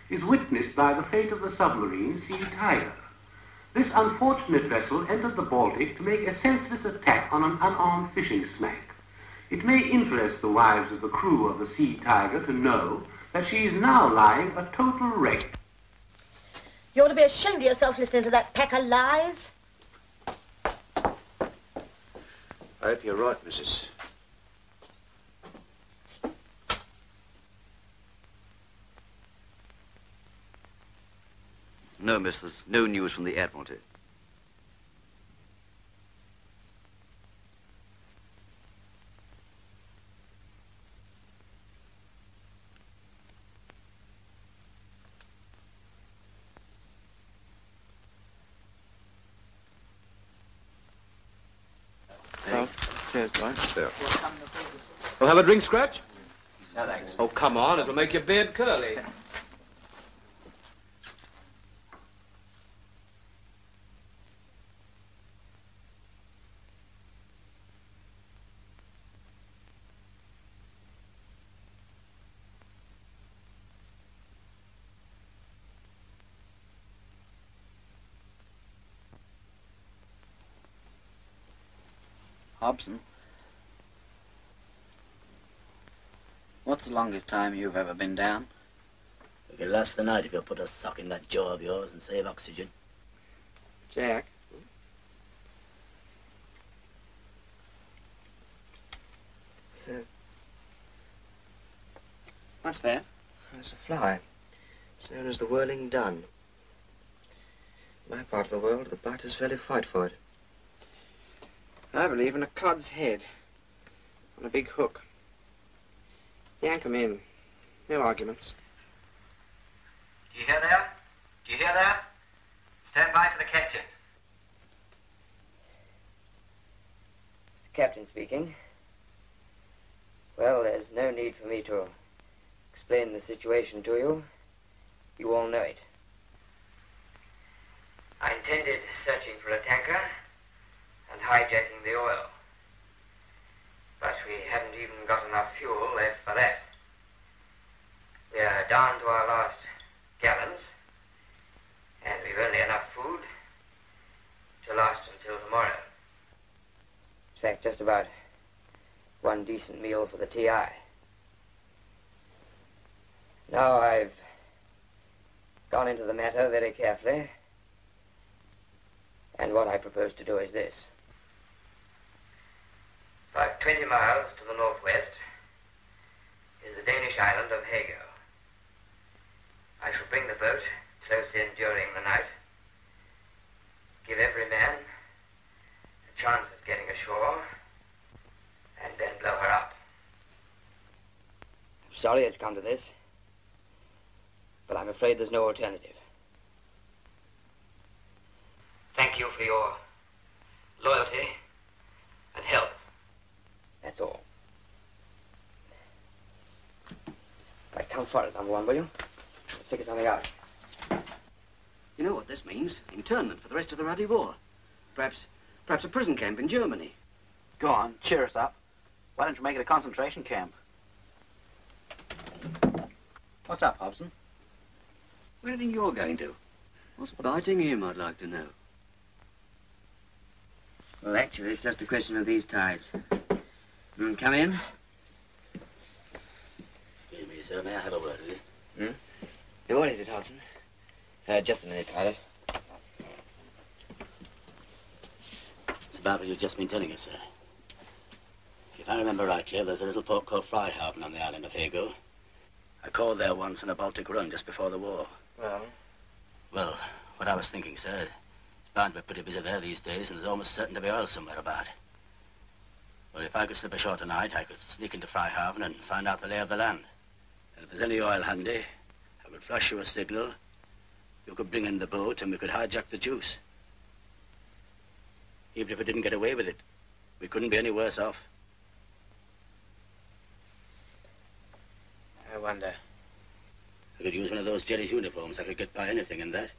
is witnessed by the fate of the submarine Sea Tiger. This unfortunate vessel entered the Baltic to make a senseless attack on an unarmed fishing smack. It may interest the wives of the crew of the Sea Tiger to know that she is now lying a total wreck. You ought to be ashamed of yourself listening to that pack of lies. I hope you're right, Mrs. No, miss, there's no news from the Admiralty. Thanks. Cheers, guys. There. We'll have a drink, Scratch? No, thanks. Oh, come on. It'll make your beard curly. Hobson. What's the longest time you've ever been down? We could last the night if you'll put a sock in that jaw of yours and save oxygen. Jack. What's that? It's a fly. It's known as the whirling dun. In my part of the world, the biters fairly fight for it. I believe in a cod's head on a big hook. Yank 'em in. No arguments. Do you hear that? Do you hear that? Stand by for the captain. It's the captain speaking. Well, there's no need for me to explain the situation to you. You all know it. I intended searching for a tanker and hijacking the oil. But we haven't even got enough fuel left for that. We are down to our last gallons, and we've only enough food to last until tomorrow. In fact, just about one decent meal for the TI. Now I've gone into the matter very carefully, and what I propose to do is this. About 20 miles to the northwest is the Danish island of Hago. I shall bring the boat close in during the night, give every man a chance of getting ashore, and then blow her up. Sorry it's come to this, but I'm afraid there's no alternative. Thank you for your loyalty and help. That's all. Right, come forward, number one, will you? Let's on the out. You know what this means? Internment for the rest of the Ruddy War. Perhaps, perhaps a prison camp in Germany. Go on, cheer us up. Why don't you make it a concentration camp? What's up, Hobson? Where do you think you're going to? What's biting him, I'd like to know. Well, actually, it's just a question of these ties. Mm, come in. Excuse me, sir. May I have a word with you? Hmm? What is it, Hobson? Uh, just a minute, pilot. It's about what you've just been telling us, sir. If I remember rightly, there's a little port called Freihaven on the island of Hego. I called there once on a Baltic run just before the war. Well? Well, what I was thinking, sir, it's bound to be pretty busy there these days, and there's almost certain to be oil somewhere about. Well, if I could slip ashore tonight, I could sneak into Freihaven and find out the lay of the land. And if there's any oil handy, I would flash you a signal. You could bring in the boat, and we could hijack the juice. Even if we didn't get away with it, we couldn't be any worse off. I wonder. I could use one of those Jerry's uniforms. I could get by anything in that.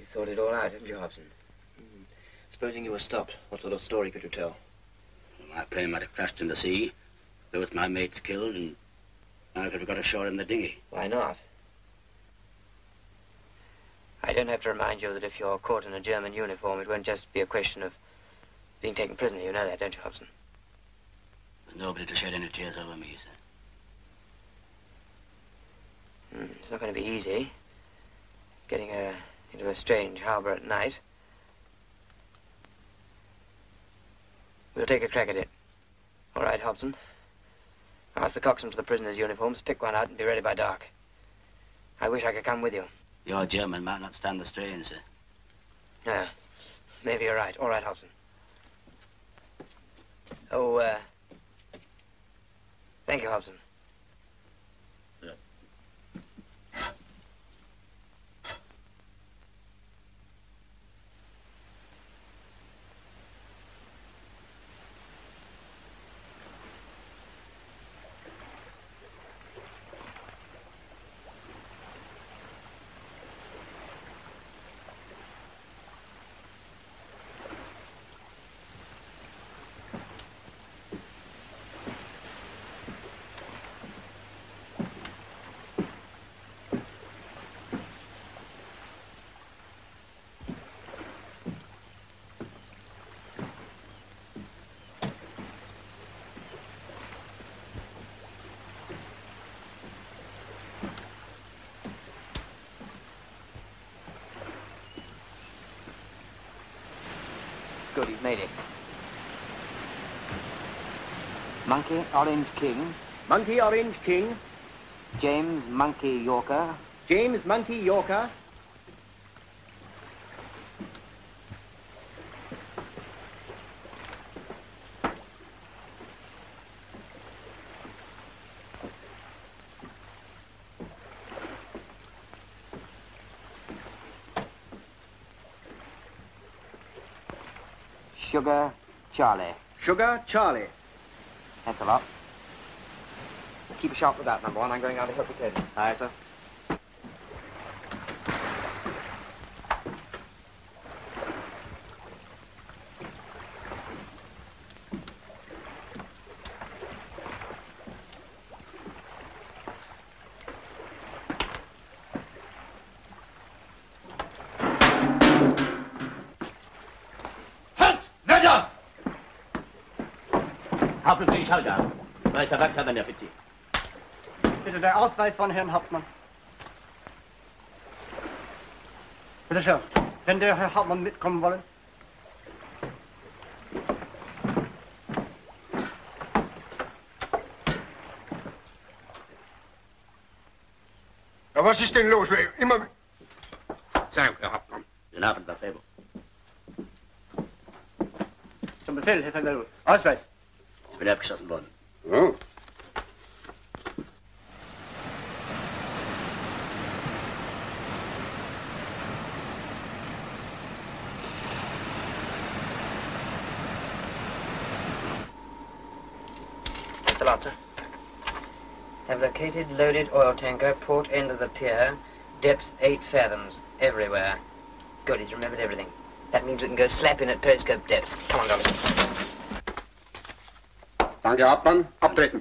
You thought it all out, haven't you, Hobson? Hmm. Supposing you were stopped, what sort of story could you tell? My plane might have crashed in the sea. Both my mates killed, and I could have got ashore in the dinghy. Why not? I don't have to remind you that if you're caught in a German uniform, it won't just be a question of being taken prisoner. You know that, don't you, Hobson? There's nobody to shed any tears over me, sir. Hmm, it's not going to be easy. Getting her into a strange harbour at night. We'll take a crack at it. All right, Hobson. Ask the coxswain for the prisoners' uniforms, pick one out, and be ready by dark. I wish I could come with you. Your German might not stand the strain, sir. Yeah, maybe you're right. All right, Hobson. Oh, uh... Thank you, Hobson. Good, you've made it. Monkey Orange King. Monkey Orange King. James Monkey Yorker. James Monkey Yorker. Sugar Charlie. Sugar Charlie. Thanks a lot. Keep a sharp lookout, number one. I'm going out to help the kid. Aye, sir. Ausweis von Herrn Hauptmann. Bitte schön. Wenn der Herr Hauptmann mitkommen wollen. Ja, was ist denn los? Immer... Sein, Herr Hauptmann. Guten Abend, Herr Febo. Zum Befehl, Herr Vergeltung. Ausweis. Ich bin abgeschossen worden. Oh. Located loaded oil tanker, port end of the pier, Depth eight fathoms, everywhere. Good, he's remembered everything. That means we can go slap in at periscope depth. Come on, Dolly. Danke, Hauptmann. Abtreten.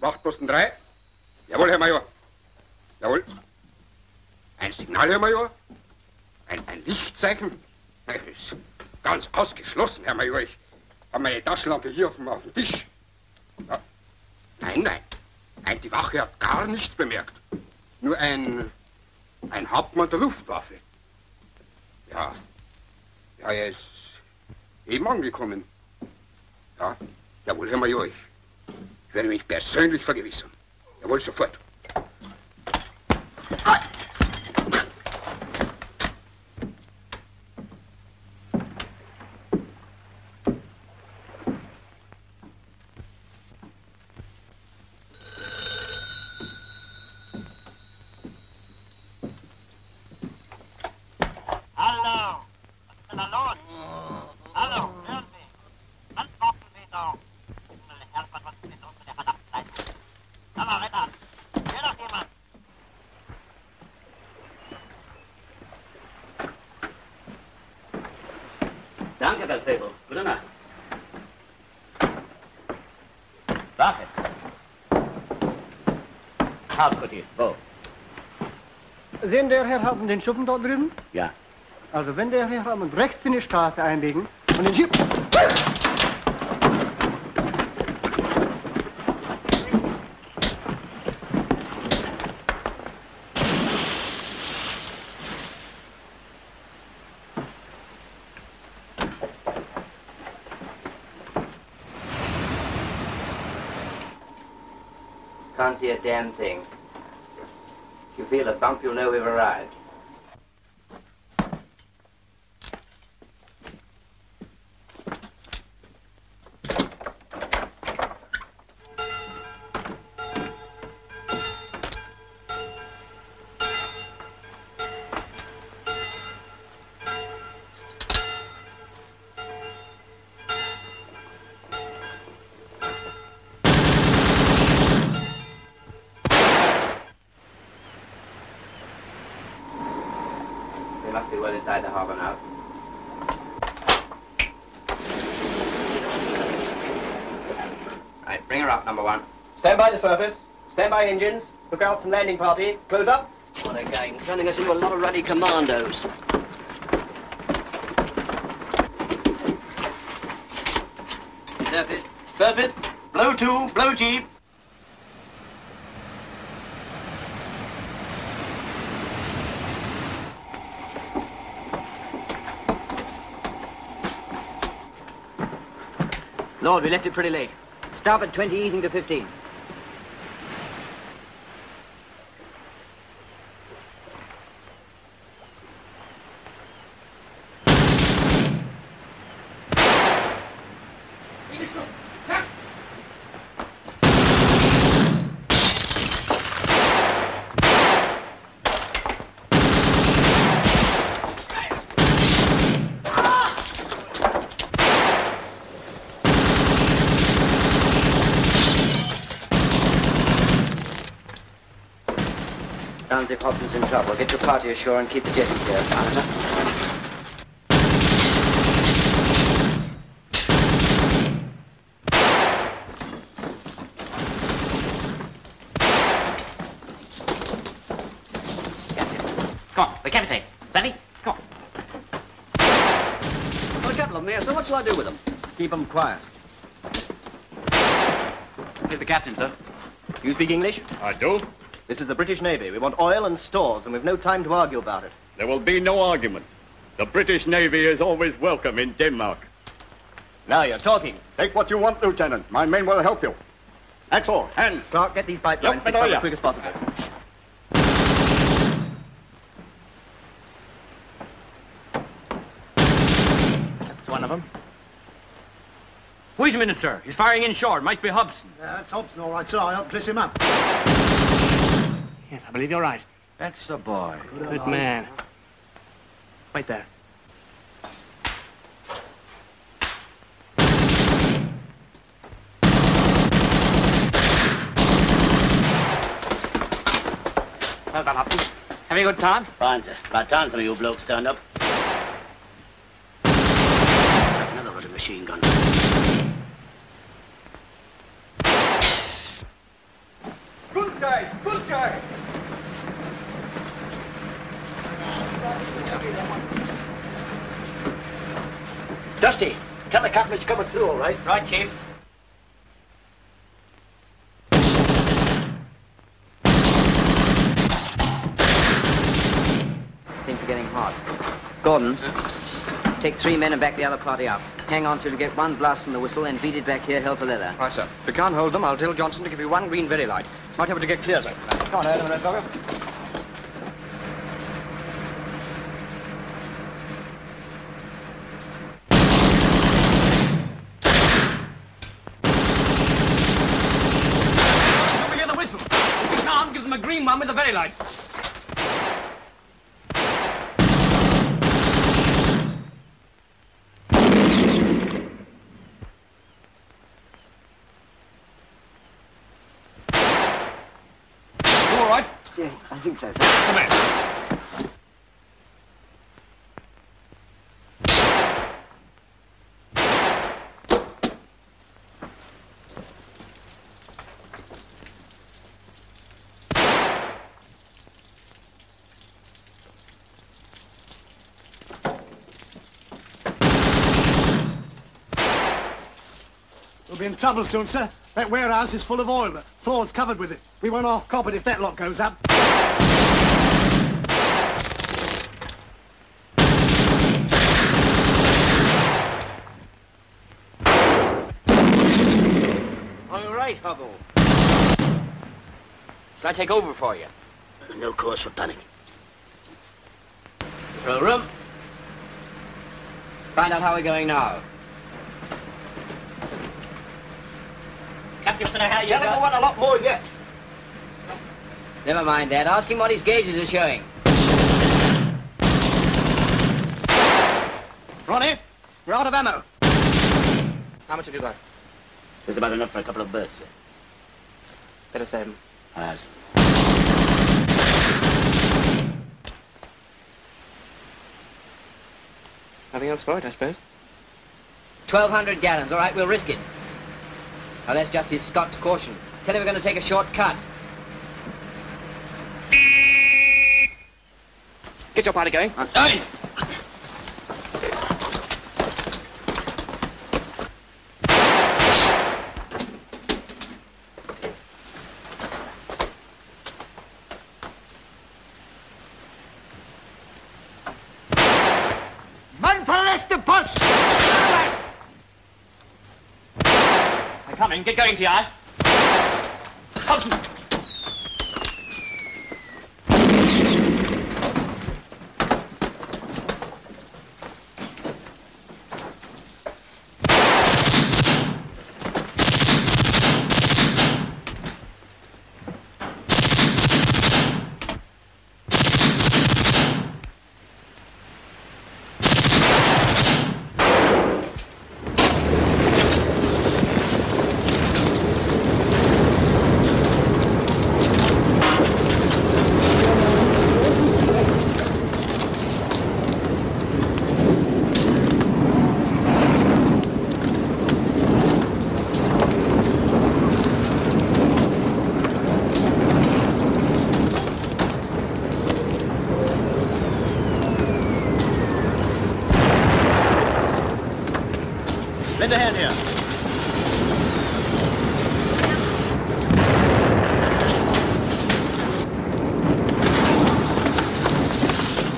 Wachtposten 3. Jawohl, Herr Major. Jawohl. Ein Signal, Herr Major? Ein, ein Lichtzeichen? Das ist ganz ausgeschlossen, Herr Major. Ich habe meine Taschenlampe hier auf dem, auf dem Tisch. Hat gar nichts bemerkt. Nur ein, ein Hauptmann der Luftwaffe. Ja. Ja, er ist eben angekommen. Ja, jawohl, Herr Major. Ich, werde mich persönlich vergewissern. Jawohl, sofort. Hallo! Sehen der Herr Hauptmann den Schuppen dort drüben? Ja. Also wenn der Herr Hauptmann rechts in die Straße einbiegen und den Schiff... Can't see a damn thing. Feel a bump, you'll know we've arrived. Surface. Stand by engines. Look out and landing party. Close up. What a gang. Turning us into a lot of ruddy commandos. Surface. Surface. Blow two. Blow jeep. Lord, we left it pretty late. Stop at 20 easing to 15. If Hobson's in trouble. Get your party ashore and keep the jetty clear. Answer. Come on, the captain. Savvy? Come on. Well, a couple of them here, so what shall I do with them? Keep them quiet. Here's the captain, sir. You speak English? I do. This is the British Navy. We want oil and stores, and we've no time to argue about it. There will be no argument. The British Navy is always welcome in Denmark. Now you're talking. Take what you want, Lieutenant. My men will help you. Axel, hands. Clark, get these pipelines Yep, fixed up Bedoya. as quick as possible. That's one of them. Wait a minute, sir. He's firing inshore. It might be Hobson. Yeah, that's Hobson, all right, sir. I'll help dress him up. Yes, I believe you're right. That's the boy. Good man. Wait there. Well done, Hobson. Having a good time? Fine, sir. About time some of you blokes turned up. Another ruddy machine gun. Guys, good guys. Dusty, tell the captain it's coming through, all right? Right, Chief. Things are getting hot. Gordon, take three men and back the other party up. Hang on till you get one blast from the whistle, then beat it back here, hell for leather. Right, sir. If we can't hold them, I'll tell Johnson to give you one green very light. Might have to get clear, sir. Come on, Adam, let's go. Over here, the whistle. If we can't, give them a green one with the very light. You all right? Yeah, I think so, sir. Come here. We'll be in trouble soon, sir. That warehouse is full of oil. The floor's covered with it. We won't half cop it if that lot goes up. Are you right, Hubble? Shall I take over for you? No cause for panic. Row room. Find out how we're going now. Captain, how you Tell him I want a lot more yet. Never mind that. Ask him what his gauges are showing. Ronnie, we're out of ammo. How much have you got? Just about enough for a couple of bursts, sir. Better save them. Aye, sir. Nothing else for it, I suppose. 1,200 gallons. All right, we'll risk it. Now, that's just his Scots caution. Tell him we're going to take a short cut. Get your party going. Aye. Get going, T.I. Hobson!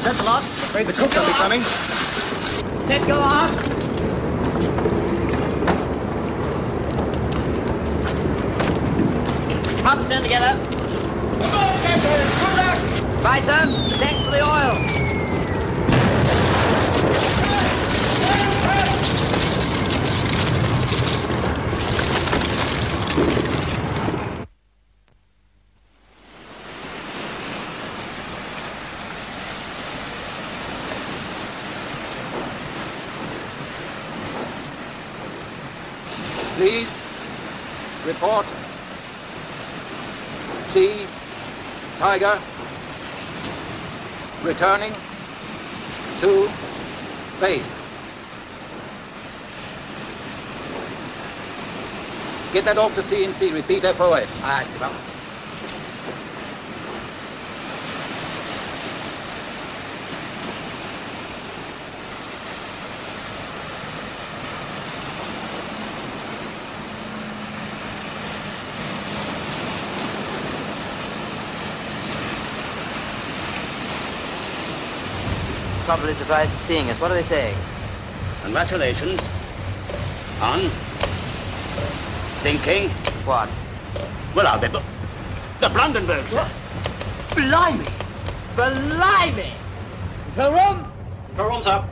Set the lot. Afraid the cook will be coming. Let go off. Hop stand together. Right, sir. Thanks for the oil. Tiger returning to base. Get that off to C-in-C, repeat FOS. Aye, Probably surprised at seeing us. What are they saying? Congratulations on thinking. What? Well, I'll be the, the Brandenburg, sir. Blimey! Blimey! Perum! Perum, sir.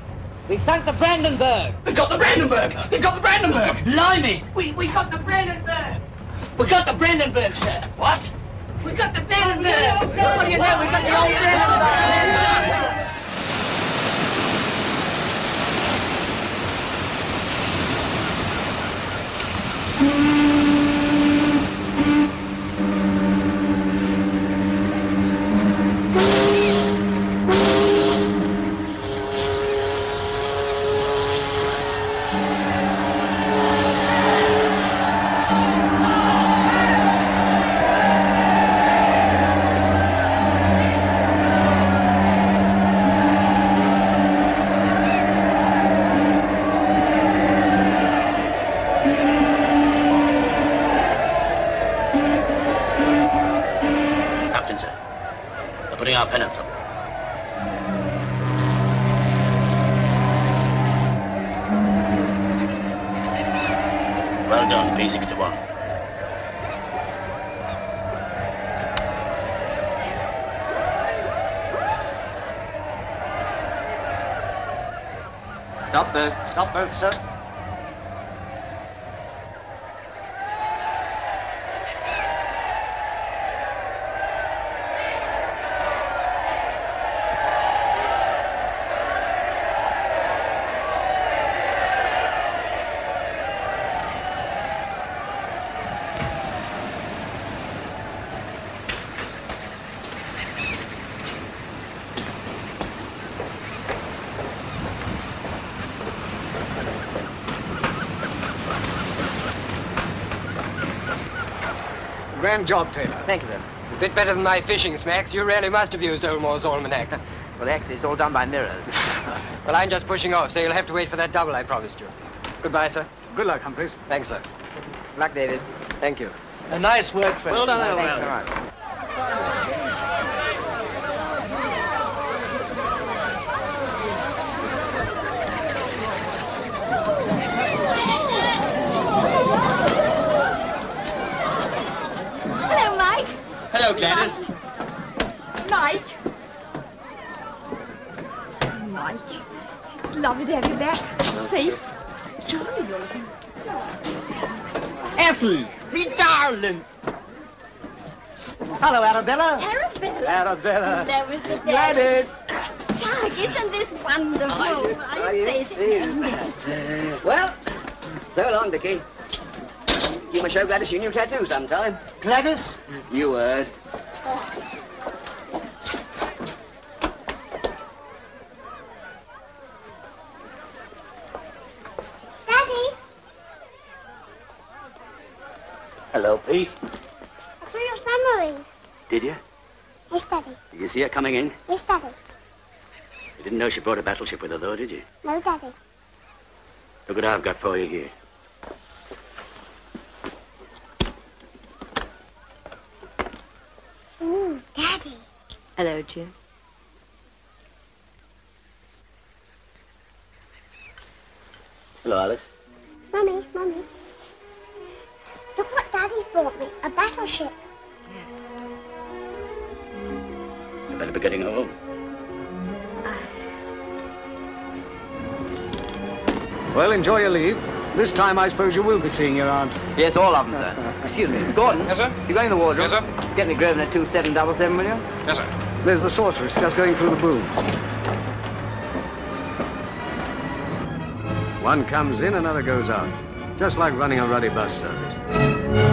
We sunk the Brandenburg! We got the Brandenburg! We got the Brandenburg! Blimey! We, we got the Brandenburg! We got the Brandenburg, sir. What? We got the Brandenburg! What do you know? We got the old Brandenburg! Sir. Grand job, Taylor. Thank you, sir. A bit better than my fishing smacks. You really must have used Old Moore's *laughs* almanac. Well, actually, it's all done by mirrors. *laughs* *laughs* well, I'm just pushing off, so you'll have to wait for that double I promised you. Goodbye, sir. Good luck, Humphreys. Thanks, sir. Good Luck, David. Thank you. A nice work, friend. Well done, Nice well work. done. Hello, Mike. Hello, Gladys. Mike. Mike, it's lovely to have you back. Safe. Jolly you're looking. Ethel, me darling. Hello, Arabella. Arabella. Arabella. There was the Gladys. Jack, isn't this wonderful? Oh, yes, I oh, say yes, it again. *laughs* Well, so long, Dickie. You must show Gladys your new tattoo sometime. Gladys? You heard. Daddy, Hello, Pete. I saw your submarine. Did you? Yes, Daddy. Did you see her coming in? Yes, Daddy. You didn't know she brought a battleship with her, though, did you? No, Daddy. Look what I've got for you here. Ooh, Daddy. Hello, Jim. Hello, Alice. Mummy, Mummy. Look what Daddy brought me. A battleship. Yes. You better be getting home. Well, enjoy your leave. This time, I suppose you will be seeing your aunt. Yes, all of them, sir. *laughs* Excuse me. Gordon. Yes, sir? You going to the wardrobe? Yes, sir. Get me Grosvenor at 2777, will you? Yes, sir. There's the sorceress just going through the booth. One comes in, another goes out. Just like running a ruddy bus service.